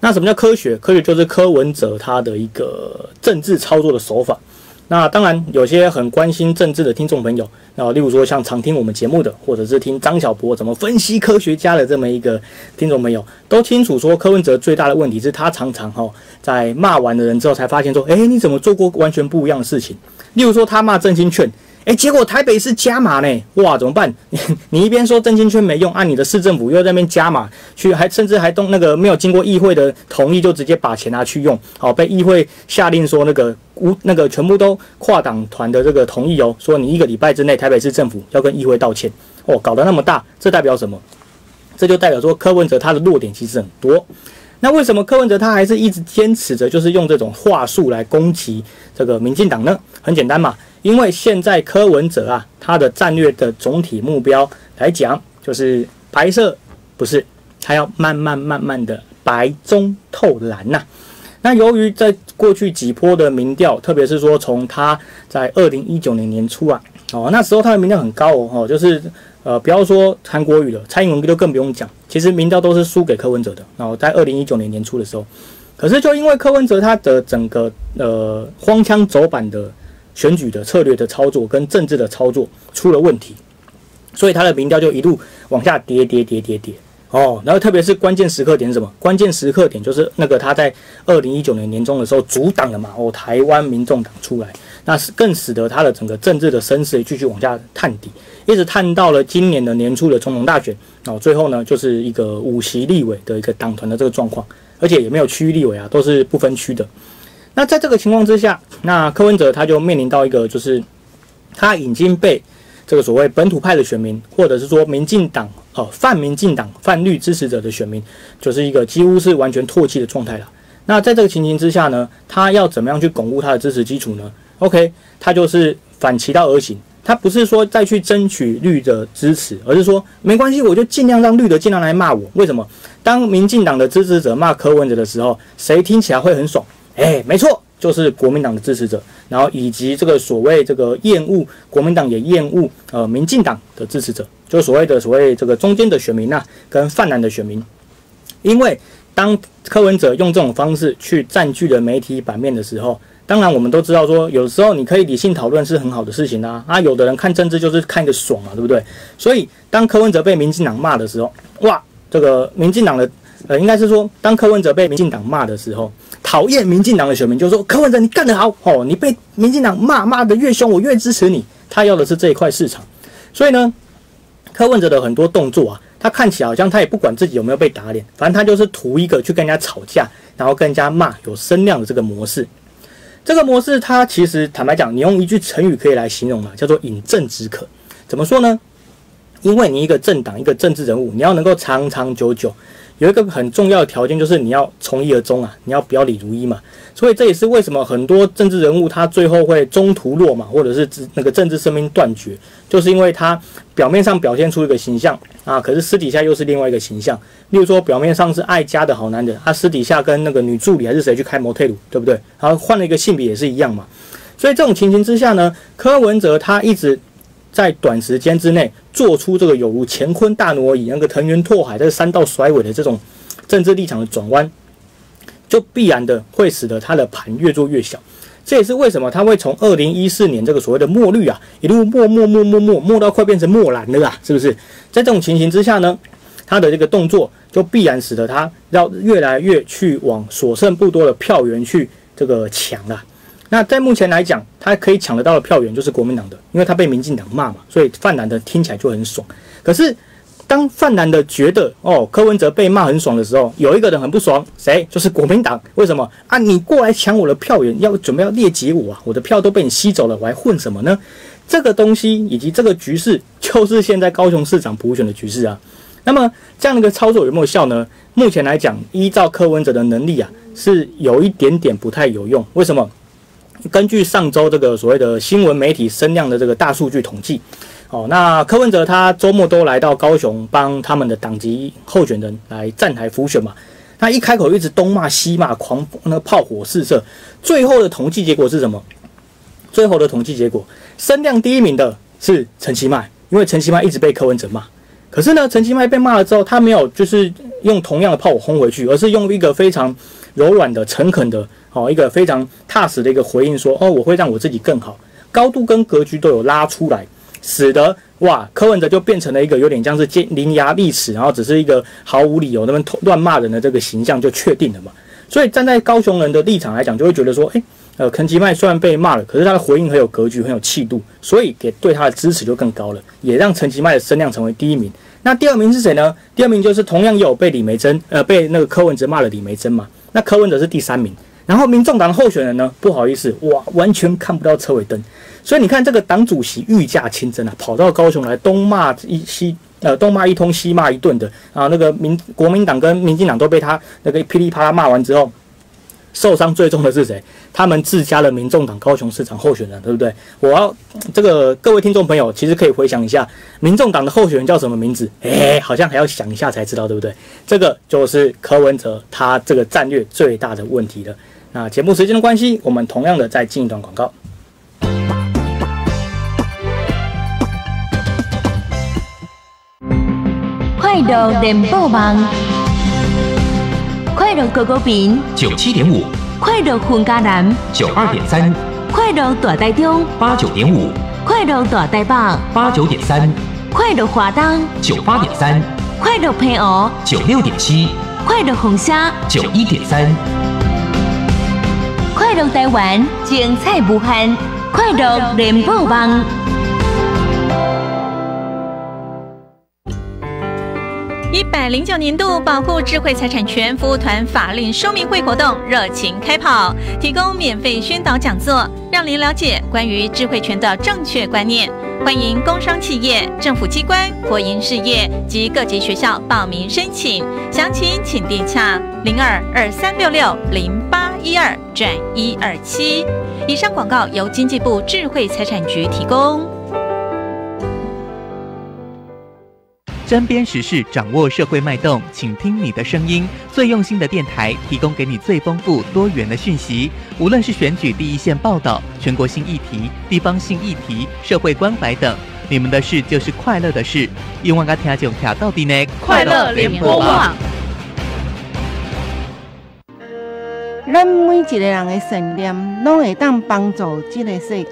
那什么叫科学？科学就是柯文哲他的一个政治操作的手法。那当然，有些很关心政治的听众朋友，那例如说像常听我们节目的，或者是听张小博怎么分析科学家的这么一个听众朋友，都清楚说柯文哲最大的问题是他常常哈在骂完的人之后，才发现说，哎，你怎么做过完全不一样的事情？例如说他骂振兴券，哎，结果台北市加码呢，哇，怎么办？你一边说振兴圈没用，按你的市政府又在那边加码，去还甚至还动那个没有经过议会的同意就直接把钱拿去用，好被议会下令说那个无那个全部都跨党团的这个同意哦，说你一个礼拜之内台北市政府要跟议会道歉哦，搞得那么大，这代表什么？这就代表说柯文哲他的弱点其实很多。那为什么柯文哲他还是一直坚持着就是用这种话术来攻击这个民进党呢？很简单嘛。因为现在柯文哲啊，他的战略的总体目标来讲，就是白色不是，他要慢慢慢慢的白中透蓝呐。那由于在过去几波的民调，特别是说从他在二零一九年年初啊，哦那时候他的民调很高哦，就是呃不要说韩国语了，蔡英文就更不用讲，其实民调都是输给柯文哲的。然后在二零一九年年初的时候，可是就因为柯文哲他的整个呃荒腔走板的。选举的策略的操作跟政治的操作出了问题，所以他的民调就一路往下跌跌跌跌跌哦。然后特别是关键时刻点是什么？关键时刻点就是那个他在二零一九年年中的时候阻挡了嘛哦，台湾民众党出来，那是更使得他的整个政治的声势继续往下探底，一直探到了今年的年初的总统大选哦。最后呢，就是一个五席立委的一个党团的这个状况，而且也没有区域立委啊，都是不分区的。那在这个情况之下，那柯文哲他就面临到一个，就是他已经被这个所谓本土派的选民，或者是说民进党哦泛民进党泛绿支持者的选民，就是一个几乎是完全唾弃的状态了。那在这个情形之下呢，他要怎么样去巩固他的支持基础呢？OK，他就是反其道而行，他不是说再去争取绿的支持，而是说没关系，我就尽量让绿的尽量来骂我。为什么？当民进党的支持者骂柯文哲的时候，谁听起来会很爽？哎，没错，就是国民党的支持者，然后以及这个所谓这个厌恶国民党也厌恶呃民进党的支持者，就所谓的所谓这个中间的选民呐，跟泛蓝的选民，因为当柯文哲用这种方式去占据了媒体版面的时候，当然我们都知道说，有时候你可以理性讨论是很好的事情啊，啊，有的人看政治就是看个爽啊，对不对？所以当柯文哲被民进党骂的时候，哇，这个民进党的。呃，应该是说，当柯文哲被民进党骂的时候，讨厌民进党的选民就说：“柯文哲，你干得好哦！你被民进党骂骂得越凶，我越支持你。”他要的是这一块市场。所以呢，柯文哲的很多动作啊，他看起来好像他也不管自己有没有被打脸，反正他就是图一个去跟人家吵架，然后跟人家骂有声量的这个模式。这个模式，它其实坦白讲，你用一句成语可以来形容了，叫做饮鸩止渴。怎么说呢？因为你一个政党、一个政治人物，你要能够长长久久。有一个很重要的条件，就是你要从一而终啊，你要表里如一嘛。所以这也是为什么很多政治人物他最后会中途落马，或者是那个政治生命断绝，就是因为他表面上表现出一个形象啊，可是私底下又是另外一个形象。例如说，表面上是爱家的好男人，他私底下跟那个女助理还是谁去开模特鲁，对不对？然后换了一个性别也是一样嘛。所以这种情形之下呢，柯文哲他一直。在短时间之内做出这个有如乾坤大挪移、那个腾云拓海、这三道甩尾的这种政治立场的转弯，就必然的会使得他的盘越做越小。这也是为什么他会从二零一四年这个所谓的墨绿啊，一路墨墨墨墨墨墨到快变成墨蓝了啊，是不是？在这种情形之下呢，他的这个动作就必然使得他要越来越去往所剩不多的票源去这个抢啊。那在目前来讲，他可以抢得到的票源就是国民党的，因为他被民进党骂嘛，所以泛蓝的听起来就很爽。可是当泛蓝的觉得哦柯文哲被骂很爽的时候，有一个人很不爽，谁？就是国民党。为什么啊？你过来抢我的票源，要准备要猎劫我啊？我的票都被你吸走了，我还混什么呢？这个东西以及这个局势，就是现在高雄市长普选的局势啊。那么这样的一个操作有没有效呢？目前来讲，依照柯文哲的能力啊，是有一点点不太有用。为什么？根据上周这个所谓的新闻媒体声量的这个大数据统计，哦，那柯文哲他周末都来到高雄帮他们的党籍候选人来站台辅选嘛，他一开口一直东骂西骂，狂那个炮火四射，最后的统计结果是什么？最后的统计结果，声量第一名的是陈其迈，因为陈其迈一直被柯文哲骂，可是呢，陈其迈被骂了之后，他没有就是用同样的炮火轰回去，而是用一个非常柔软的、诚恳的。好，一个非常踏实的一个回应，说哦，我会让我自己更好，高度跟格局都有拉出来，使得哇，柯文哲就变成了一个有点像是尖伶牙俐齿，然后只是一个毫无理由那边乱骂人的这个形象就确定了嘛。所以站在高雄人的立场来讲，就会觉得说，诶，呃，陈吉迈虽然被骂了，可是他的回应很有格局，很有气度，所以给对他的支持就更高了，也让陈其迈的声量成为第一名。那第二名是谁呢？第二名就是同样有被李梅珍，呃，被那个柯文哲骂了李梅珍嘛。那柯文哲是第三名，然后民众党候选人呢，不好意思，哇，完全看不到车尾灯。所以你看这个党主席御驾亲征啊，跑到高雄来东骂一西，呃，东骂一通西骂一顿的啊，那个民国民党跟民进党都被他那个噼里啪啦骂完之后。受伤最重的是谁？他们自家的民众党高雄市长候选人，对不对？我要这个各位听众朋友，其实可以回想一下，民众党的候选人叫什么名字？哎，好像还要想一下才知道，对不对？这个就是柯文哲他这个战略最大的问题了。那节目时间的关系，我们同样的再进一段广告。快乐联播网。快乐狗狗饼九七点五，快乐混家南九二点三，快乐大台中。八九点五，快乐大台北。八九点三，快乐华东九八点三，快乐平湖九六点七，快乐红虾。九一点三，快乐台湾精彩无限，快乐联播网。百零九年度保护智慧财产权服务团法令说明会活动热情开跑，提供免费宣导讲座，让您了解关于智慧权的正确观念。欢迎工商企业、政府机关、国营事业及各级学校报名申请，详情请电洽零二二三六六零八一二转一二七。以上广告由经济部智慧财产局提供。身边时事，掌握社会脉动，请听你的声音。最用心的电台，提供给你最丰富多元的讯息。无论是选举第一线报道、全国性议题、地方性议题、社会关怀等，你们的事就是快乐的事。希望大听众听到底呢？快乐联播网。咱每一个人的信念，拢会当帮助这个世界。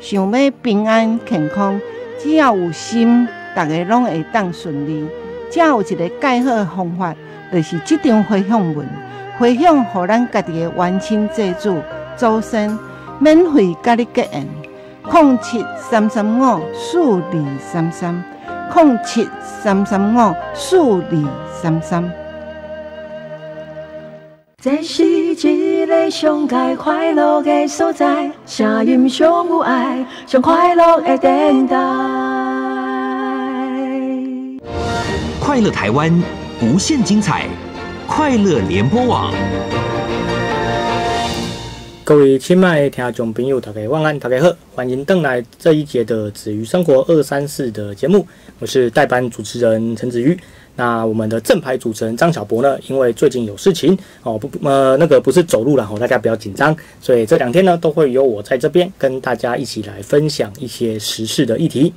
想要平安健康，只要有心。大家拢会当顺利，只有一个介好的方法，就是这张回向文，回向互咱家己的冤亲债主、祖先，免费甲你结缘。零七三三五四二三三，零七三三五四二三三。这是一个上界快乐的所在，声音上有爱，上快乐的电台。快乐台湾，无限精彩！快乐联播网，各位亲爱的听众朋友，大家晚安，大家好，欢迎登来这一节的子瑜生活二三四的节目，我是代班主持人陈子瑜。那我们的正牌主持人张小博呢，因为最近有事情哦，不呃那个不是走路了哦，大家不要紧张，所以这两天呢都会由我在这边跟大家一起来分享一些时事的议题。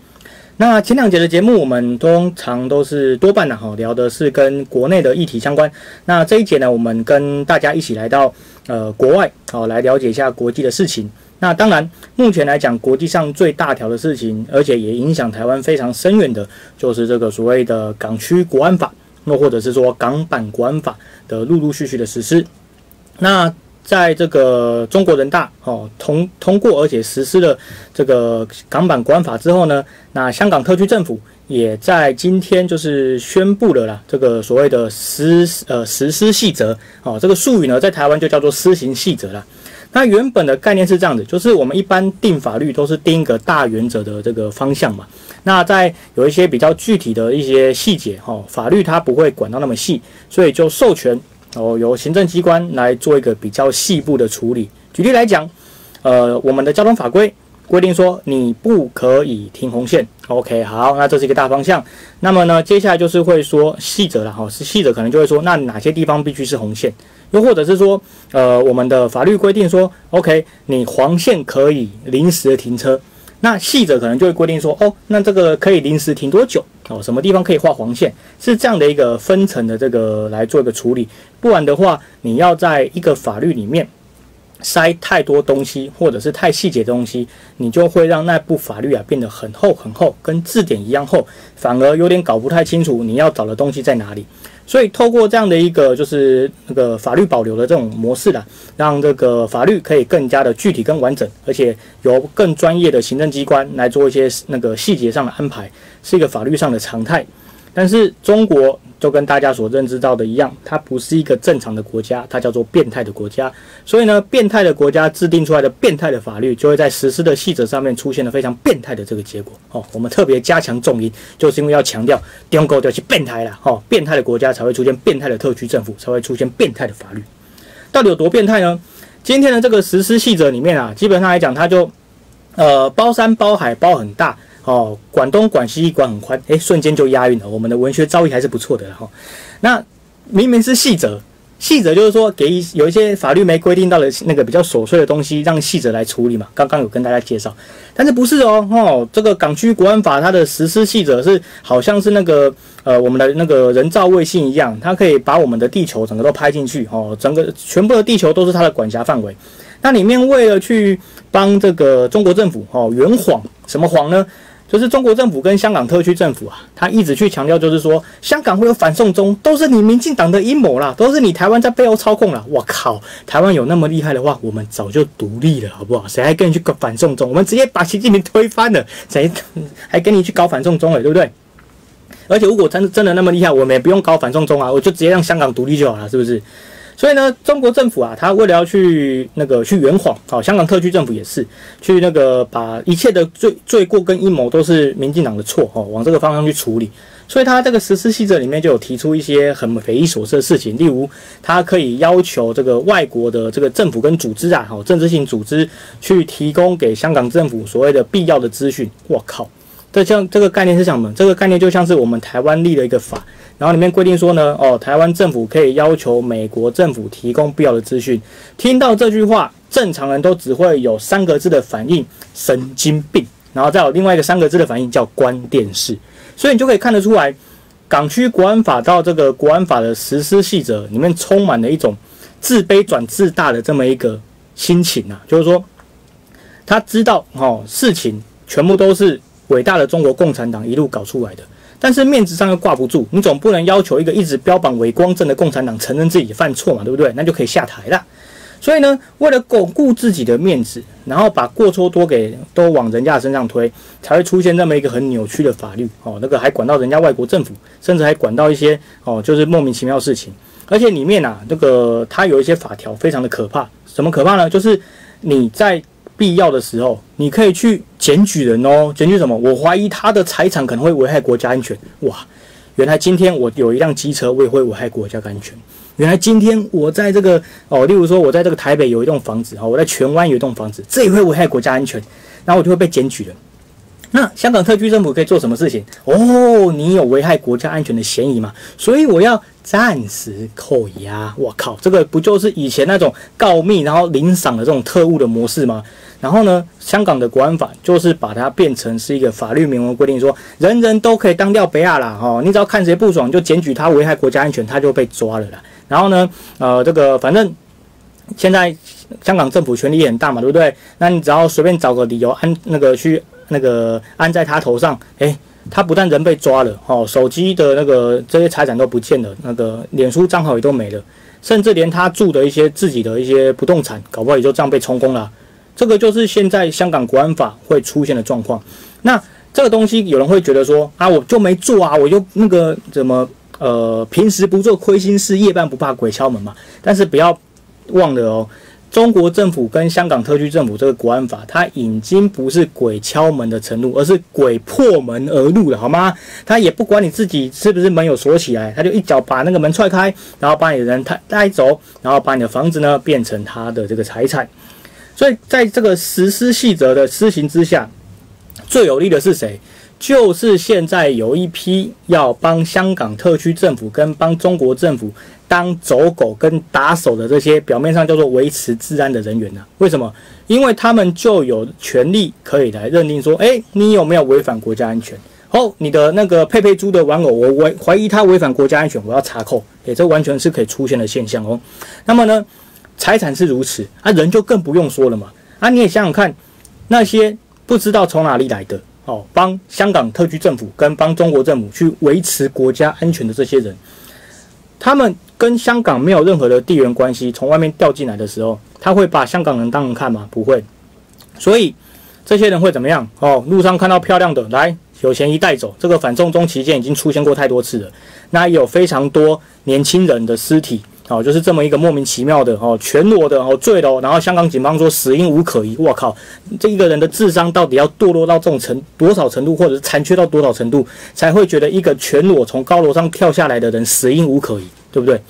那前两节的节目，我们通常都是多半呢，哈，聊的是跟国内的议题相关。那这一节呢，我们跟大家一起来到呃国外，好来了解一下国际的事情。那当然，目前来讲，国际上最大条的事情，而且也影响台湾非常深远的，就是这个所谓的港区国安法，那或者是说港版国安法的陆陆续续的实施。那在这个中国人大哦通通过而且实施了这个港版国安法之后呢，那香港特区政府也在今天就是宣布了啦，这个所谓的实呃实施细则哦，这个术语呢在台湾就叫做施行细则啦。那原本的概念是这样子，就是我们一般定法律都是定一个大原则的这个方向嘛，那在有一些比较具体的一些细节哈，法律它不会管到那么细，所以就授权。哦，由行政机关来做一个比较细部的处理。举例来讲，呃，我们的交通法规规定说你不可以停红线。OK，好，那这是一个大方向。那么呢，接下来就是会说细则了哈，是细则可能就会说，那哪些地方必须是红线？又或者是说，呃，我们的法律规定说，OK，你黄线可以临时停车。那细则可能就会规定说，哦，那这个可以临时停多久？哦，什么地方可以画黄线？是这样的一个分层的这个来做一个处理。不然的话，你要在一个法律里面塞太多东西，或者是太细节的东西，你就会让那部法律啊变得很厚很厚，跟字典一样厚，反而有点搞不太清楚你要找的东西在哪里。所以透过这样的一个就是那个法律保留的这种模式啦，让这个法律可以更加的具体跟完整，而且由更专业的行政机关来做一些那个细节上的安排，是一个法律上的常态。但是中国就跟大家所认知到的一样，它不是一个正常的国家，它叫做变态的国家。所以呢，变态的国家制定出来的变态的法律，就会在实施的细则上面出现了非常变态的这个结果。哦，我们特别加强重音，就是因为要强调中国就是变态了。哦，变态的国家才会出现变态的特区政府，才会出现变态的法律。到底有多变态呢？今天的这个实施细则里面啊，基本上来讲，它就呃包山包海包很大。哦，管东管西管很宽，诶，瞬间就押韵了。我们的文学造诣还是不错的哈。那明明是细则，细则就是说给有一些法律没规定到的那个比较琐碎的东西，让细则来处理嘛。刚刚有跟大家介绍，但是不是哦？哦，这个港区国安法它的实施细则是好像是那个呃我们的那个人造卫星一样，它可以把我们的地球整个都拍进去哦，整个全部的地球都是它的管辖范围。那里面为了去帮这个中国政府哦圆谎，什么谎呢？就是中国政府跟香港特区政府啊，他一直去强调，就是说香港会有反送中，都是你民进党的阴谋啦，都是你台湾在背后操控啦。我靠，台湾有那么厉害的话，我们早就独立了，好不好？谁还跟你去搞反送中？我们直接把习近平推翻了，谁还跟你去搞反送中了，对不对？而且如果真真的那么厉害，我们也不用搞反送中啊，我就直接让香港独立就好了，是不是？所以呢，中国政府啊，他为了要去那个去圆谎，好，香港特区政府也是去那个把一切的罪罪过跟阴谋都是民进党的错，哦，往这个方向去处理。所以他这个实施细则里面就有提出一些很匪夷所思的事情，例如他可以要求这个外国的这个政府跟组织啊，好，政治性组织去提供给香港政府所谓的必要的资讯。我靠，这像这个概念是什么？这个概念就像是我们台湾立的一个法。然后里面规定说呢，哦，台湾政府可以要求美国政府提供必要的资讯。听到这句话，正常人都只会有三个字的反应：神经病。然后再有另外一个三个字的反应叫关电视。所以你就可以看得出来，港区国安法到这个国安法的实施细则里面，充满了一种自卑转自大的这么一个心情啊，就是说他知道哦，事情全部都是伟大的中国共产党一路搞出来的。但是面子上又挂不住，你总不能要求一个一直标榜伪光正的共产党承认自己犯错嘛，对不对？那就可以下台了。所以呢，为了巩固自己的面子，然后把过错多给都往人家身上推，才会出现这么一个很扭曲的法律哦。那个还管到人家外国政府，甚至还管到一些哦，就是莫名其妙的事情。而且里面啊，这个它有一些法条非常的可怕。什么可怕呢？就是你在。必要的时候，你可以去检举人哦。检举什么？我怀疑他的财产可能会危害国家安全。哇，原来今天我有一辆机车，我也会危害国家安全。原来今天我在这个哦，例如说我在这个台北有一栋房子，哈，我在荃湾有一栋房子，这也会危害国家安全，然后我就会被检举了。那香港特区政府可以做什么事情？哦，你有危害国家安全的嫌疑嘛？所以我要暂时扣押。我靠，这个不就是以前那种告密然后领赏的这种特务的模式吗？然后呢，香港的国安法就是把它变成是一个法律明文规定，说人人都可以当掉北亚啦，哈，你只要看谁不爽就检举他危害国家安全，他就被抓了啦。然后呢，呃，这个反正现在香港政府权力也很大嘛，对不对？那你只要随便找个理由安那个去那个安在他头上，诶，他不但人被抓了，哦，手机的那个这些财产都不见了，那个脸书账号也都没了，甚至连他住的一些自己的一些不动产，搞不好也就这样被充公了。这个就是现在香港国安法会出现的状况。那这个东西有人会觉得说啊，我就没做啊，我就那个怎么呃，平时不做亏心事，夜半不怕鬼敲门嘛。但是不要忘了哦，中国政府跟香港特区政府这个国安法，它已经不是鬼敲门的程度，而是鬼破门而入了，好吗？他也不管你自己是不是门有锁起来，他就一脚把那个门踹开，然后把你的人带带走，然后把你的房子呢变成他的这个财产。所以，在这个实施细则的施行之下，最有利的是谁？就是现在有一批要帮香港特区政府跟帮中国政府当走狗跟打手的这些表面上叫做维持治安的人员呢？为什么？因为他们就有权利可以来认定说，哎，你有没有违反国家安全？哦，你的那个佩佩猪的玩偶，我违怀疑他违反国家安全，我要查扣。诶，这完全是可以出现的现象哦。那么呢？财产是如此，啊，人就更不用说了嘛。啊，你也想想看，那些不知道从哪里来的哦，帮香港特区政府跟帮中国政府去维持国家安全的这些人，他们跟香港没有任何的地缘关系，从外面调进来的时候，他会把香港人当人看吗？不会。所以这些人会怎么样？哦，路上看到漂亮的，来有嫌疑带走。这个反送中期间已经出现过太多次了。那有非常多年轻人的尸体，哦，就是这么一个莫名其妙的哦，全裸的哦，坠楼。然后香港警方说死因无可疑。我靠，这一个人的智商到底要堕落到这种程多少程度，或者是残缺到多少程度，才会觉得一个全裸从高楼上跳下来的人死因无可疑，对不对？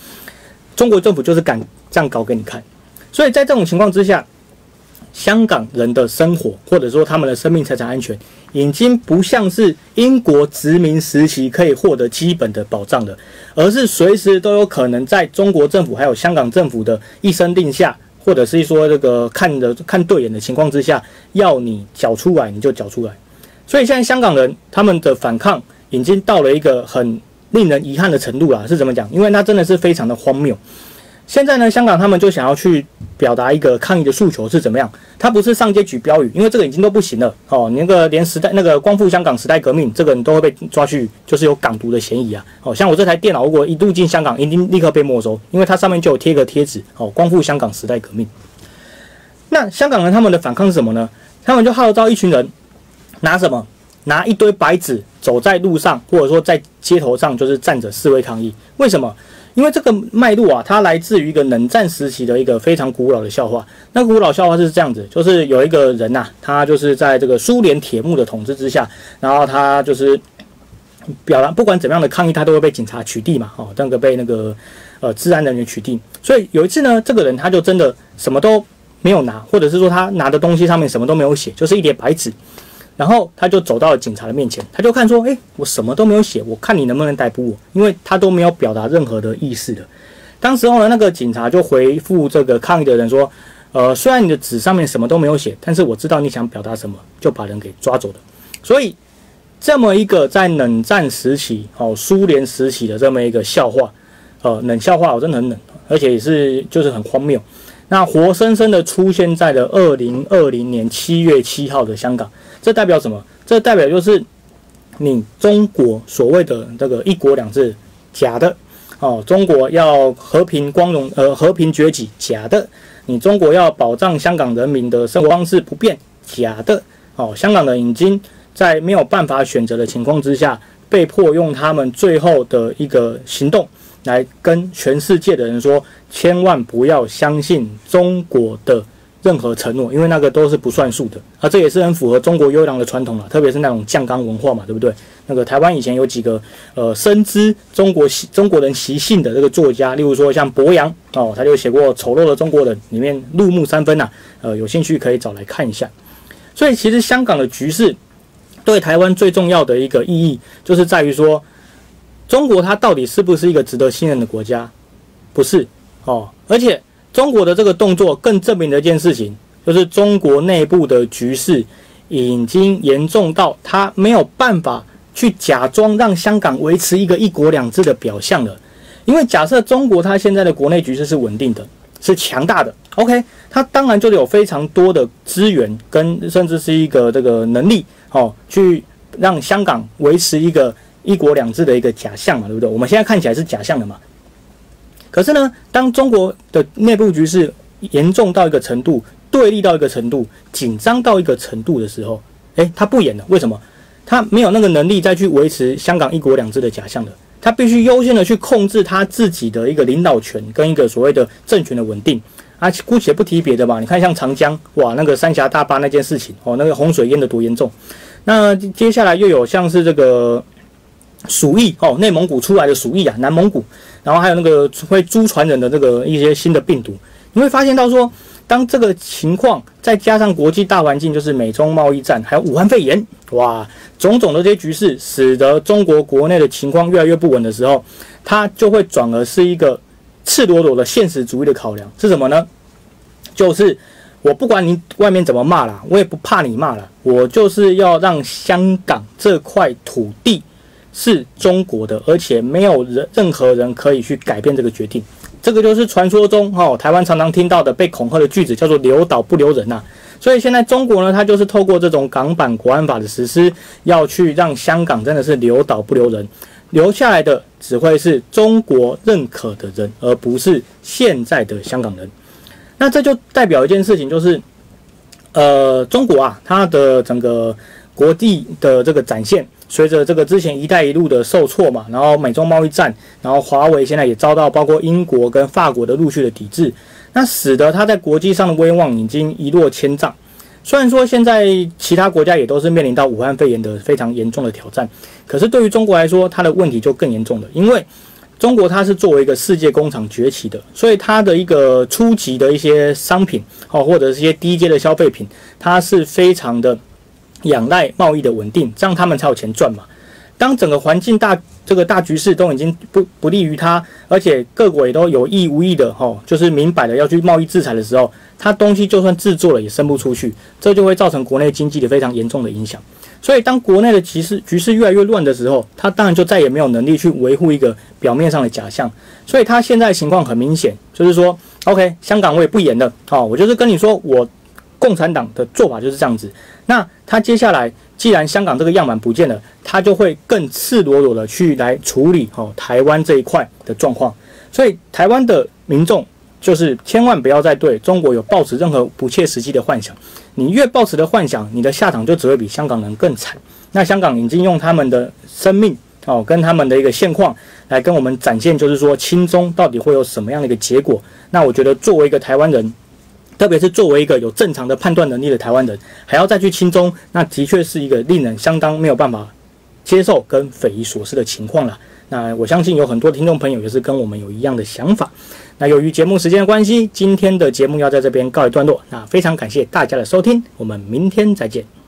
中国政府就是敢这样搞给你看。所以在这种情况之下。香港人的生活，或者说他们的生命财产安全，已经不像是英国殖民时期可以获得基本的保障的，而是随时都有可能在中国政府还有香港政府的一声令下，或者是说这个看的看对眼的情况之下，要你缴出来你就缴出来。所以现在香港人他们的反抗已经到了一个很令人遗憾的程度了，是怎么讲？因为它真的是非常的荒谬。现在呢，香港他们就想要去表达一个抗议的诉求是怎么样？他不是上街举标语，因为这个已经都不行了哦。你那个连时代那个光复香港时代革命，这个你都会被抓去，就是有港独的嫌疑啊。哦，像我这台电脑如果一入境香港，一定立刻被没收，因为它上面就有贴个贴纸哦，光复香港时代革命。那香港人他们的反抗是什么呢？他们就号召一群人拿什么？拿一堆白纸走在路上，或者说在街头上，就是站着示威抗议。为什么？因为这个脉络啊，它来自于一个冷战时期的一个非常古老的笑话。那古老笑话是这样子，就是有一个人呐，他就是在这个苏联铁幕的统治之下，然后他就是表达不管怎么样的抗议，他都会被警察取缔嘛，哦，那个被那个呃治安人员取缔。所以有一次呢，这个人他就真的什么都没有拿，或者是说他拿的东西上面什么都没有写，就是一叠白纸。然后他就走到了警察的面前，他就看说：“哎，我什么都没有写，我看你能不能逮捕我？因为他都没有表达任何的意思的。”当时候呢，那个警察就回复这个抗议的人说：“呃，虽然你的纸上面什么都没有写，但是我知道你想表达什么，就把人给抓走了。”所以，这么一个在冷战时期、哦苏联时期的这么一个笑话，呃，冷笑话，我真的很冷，而且也是就是很荒谬。那活生生的出现在了二零二零年七月七号的香港。这代表什么？这代表就是你中国所谓的这个“一国两制”假的哦，中国要和平光荣呃和平崛起假的，你中国要保障香港人民的生活方式不变假的哦，香港人已经在没有办法选择的情况之下，被迫用他们最后的一个行动来跟全世界的人说，千万不要相信中国的。任何承诺，因为那个都是不算数的啊，这也是很符合中国优良的传统了，特别是那种酱缸文化嘛，对不对？那个台湾以前有几个呃深知中国习中国人习性的这个作家，例如说像博洋哦，他就写过《丑陋的中国人》，里面入木三分呐，呃，有兴趣可以找来看一下。所以其实香港的局势对台湾最重要的一个意义，就是在于说，中国它到底是不是一个值得信任的国家？不是哦，而且。中国的这个动作更证明了一件事情，就是中国内部的局势已经严重到他没有办法去假装让香港维持一个一国两制的表象了。因为假设中国它现在的国内局势是稳定的，是强大的，OK，它当然就有非常多的资源跟甚至是一个这个能力，哦，去让香港维持一个一国两制的一个假象嘛，对不对？我们现在看起来是假象的嘛。可是呢，当中国的内部局势严重到一个程度，对立到一个程度，紧张到一个程度的时候，诶，他不演了。为什么？他没有那个能力再去维持香港一国两制的假象的。他必须优先的去控制他自己的一个领导权跟一个所谓的政权的稳定。啊，姑且不提别的吧。你看像长江，哇，那个三峡大坝那件事情，哦，那个洪水淹得多严重。那接下来又有像是这个。鼠疫哦，内蒙古出来的鼠疫啊，南蒙古，然后还有那个会猪传人的这个一些新的病毒，你会发现到说，当这个情况再加上国际大环境，就是美中贸易战，还有武汉肺炎，哇，种种的这些局势，使得中国国内的情况越来越不稳的时候，它就会转而是一个赤裸裸的现实主义的考量，是什么呢？就是我不管你外面怎么骂了，我也不怕你骂了，我就是要让香港这块土地。是中国的，而且没有人任何人可以去改变这个决定。这个就是传说中哦，台湾常常听到的被恐吓的句子，叫做“留岛不留人”呐。所以现在中国呢，它就是透过这种港版国安法的实施，要去让香港真的是留岛不留人，留下来的只会是中国认可的人，而不是现在的香港人。那这就代表一件事情，就是呃，中国啊，它的整个国际的这个展现。随着这个之前“一带一路”的受挫嘛，然后美中贸易战，然后华为现在也遭到包括英国跟法国的陆续的抵制，那使得它在国际上的威望已经一落千丈。虽然说现在其他国家也都是面临到武汉肺炎的非常严重的挑战，可是对于中国来说，它的问题就更严重了。因为中国它是作为一个世界工厂崛起的，所以它的一个初级的一些商品哦，或者是一些低阶的消费品，它是非常的。仰赖贸易的稳定，这样他们才有钱赚嘛。当整个环境大这个大局势都已经不不利于他，而且各国也都有意无意的吼，就是明摆的要去贸易制裁的时候，他东西就算制作了也伸不出去，这就会造成国内经济的非常严重的影响。所以当国内的局势局势越来越乱的时候，他当然就再也没有能力去维护一个表面上的假象。所以他现在情况很明显，就是说，OK，香港我也不演了，好，我就是跟你说我。共产党的做法就是这样子。那他接下来，既然香港这个样板不见了，他就会更赤裸裸的去来处理哦台湾这一块的状况。所以台湾的民众就是千万不要再对中国有抱持任何不切实际的幻想。你越抱持的幻想，你的下场就只会比香港人更惨。那香港已经用他们的生命哦，跟他们的一个现况来跟我们展现，就是说亲中到底会有什么样的一个结果。那我觉得作为一个台湾人。特别是作为一个有正常的判断能力的台湾人，还要再去亲中，那的确是一个令人相当没有办法接受跟匪夷所思的情况了。那我相信有很多听众朋友也是跟我们有一样的想法。那由于节目时间的关系，今天的节目要在这边告一段落。那非常感谢大家的收听，我们明天再见。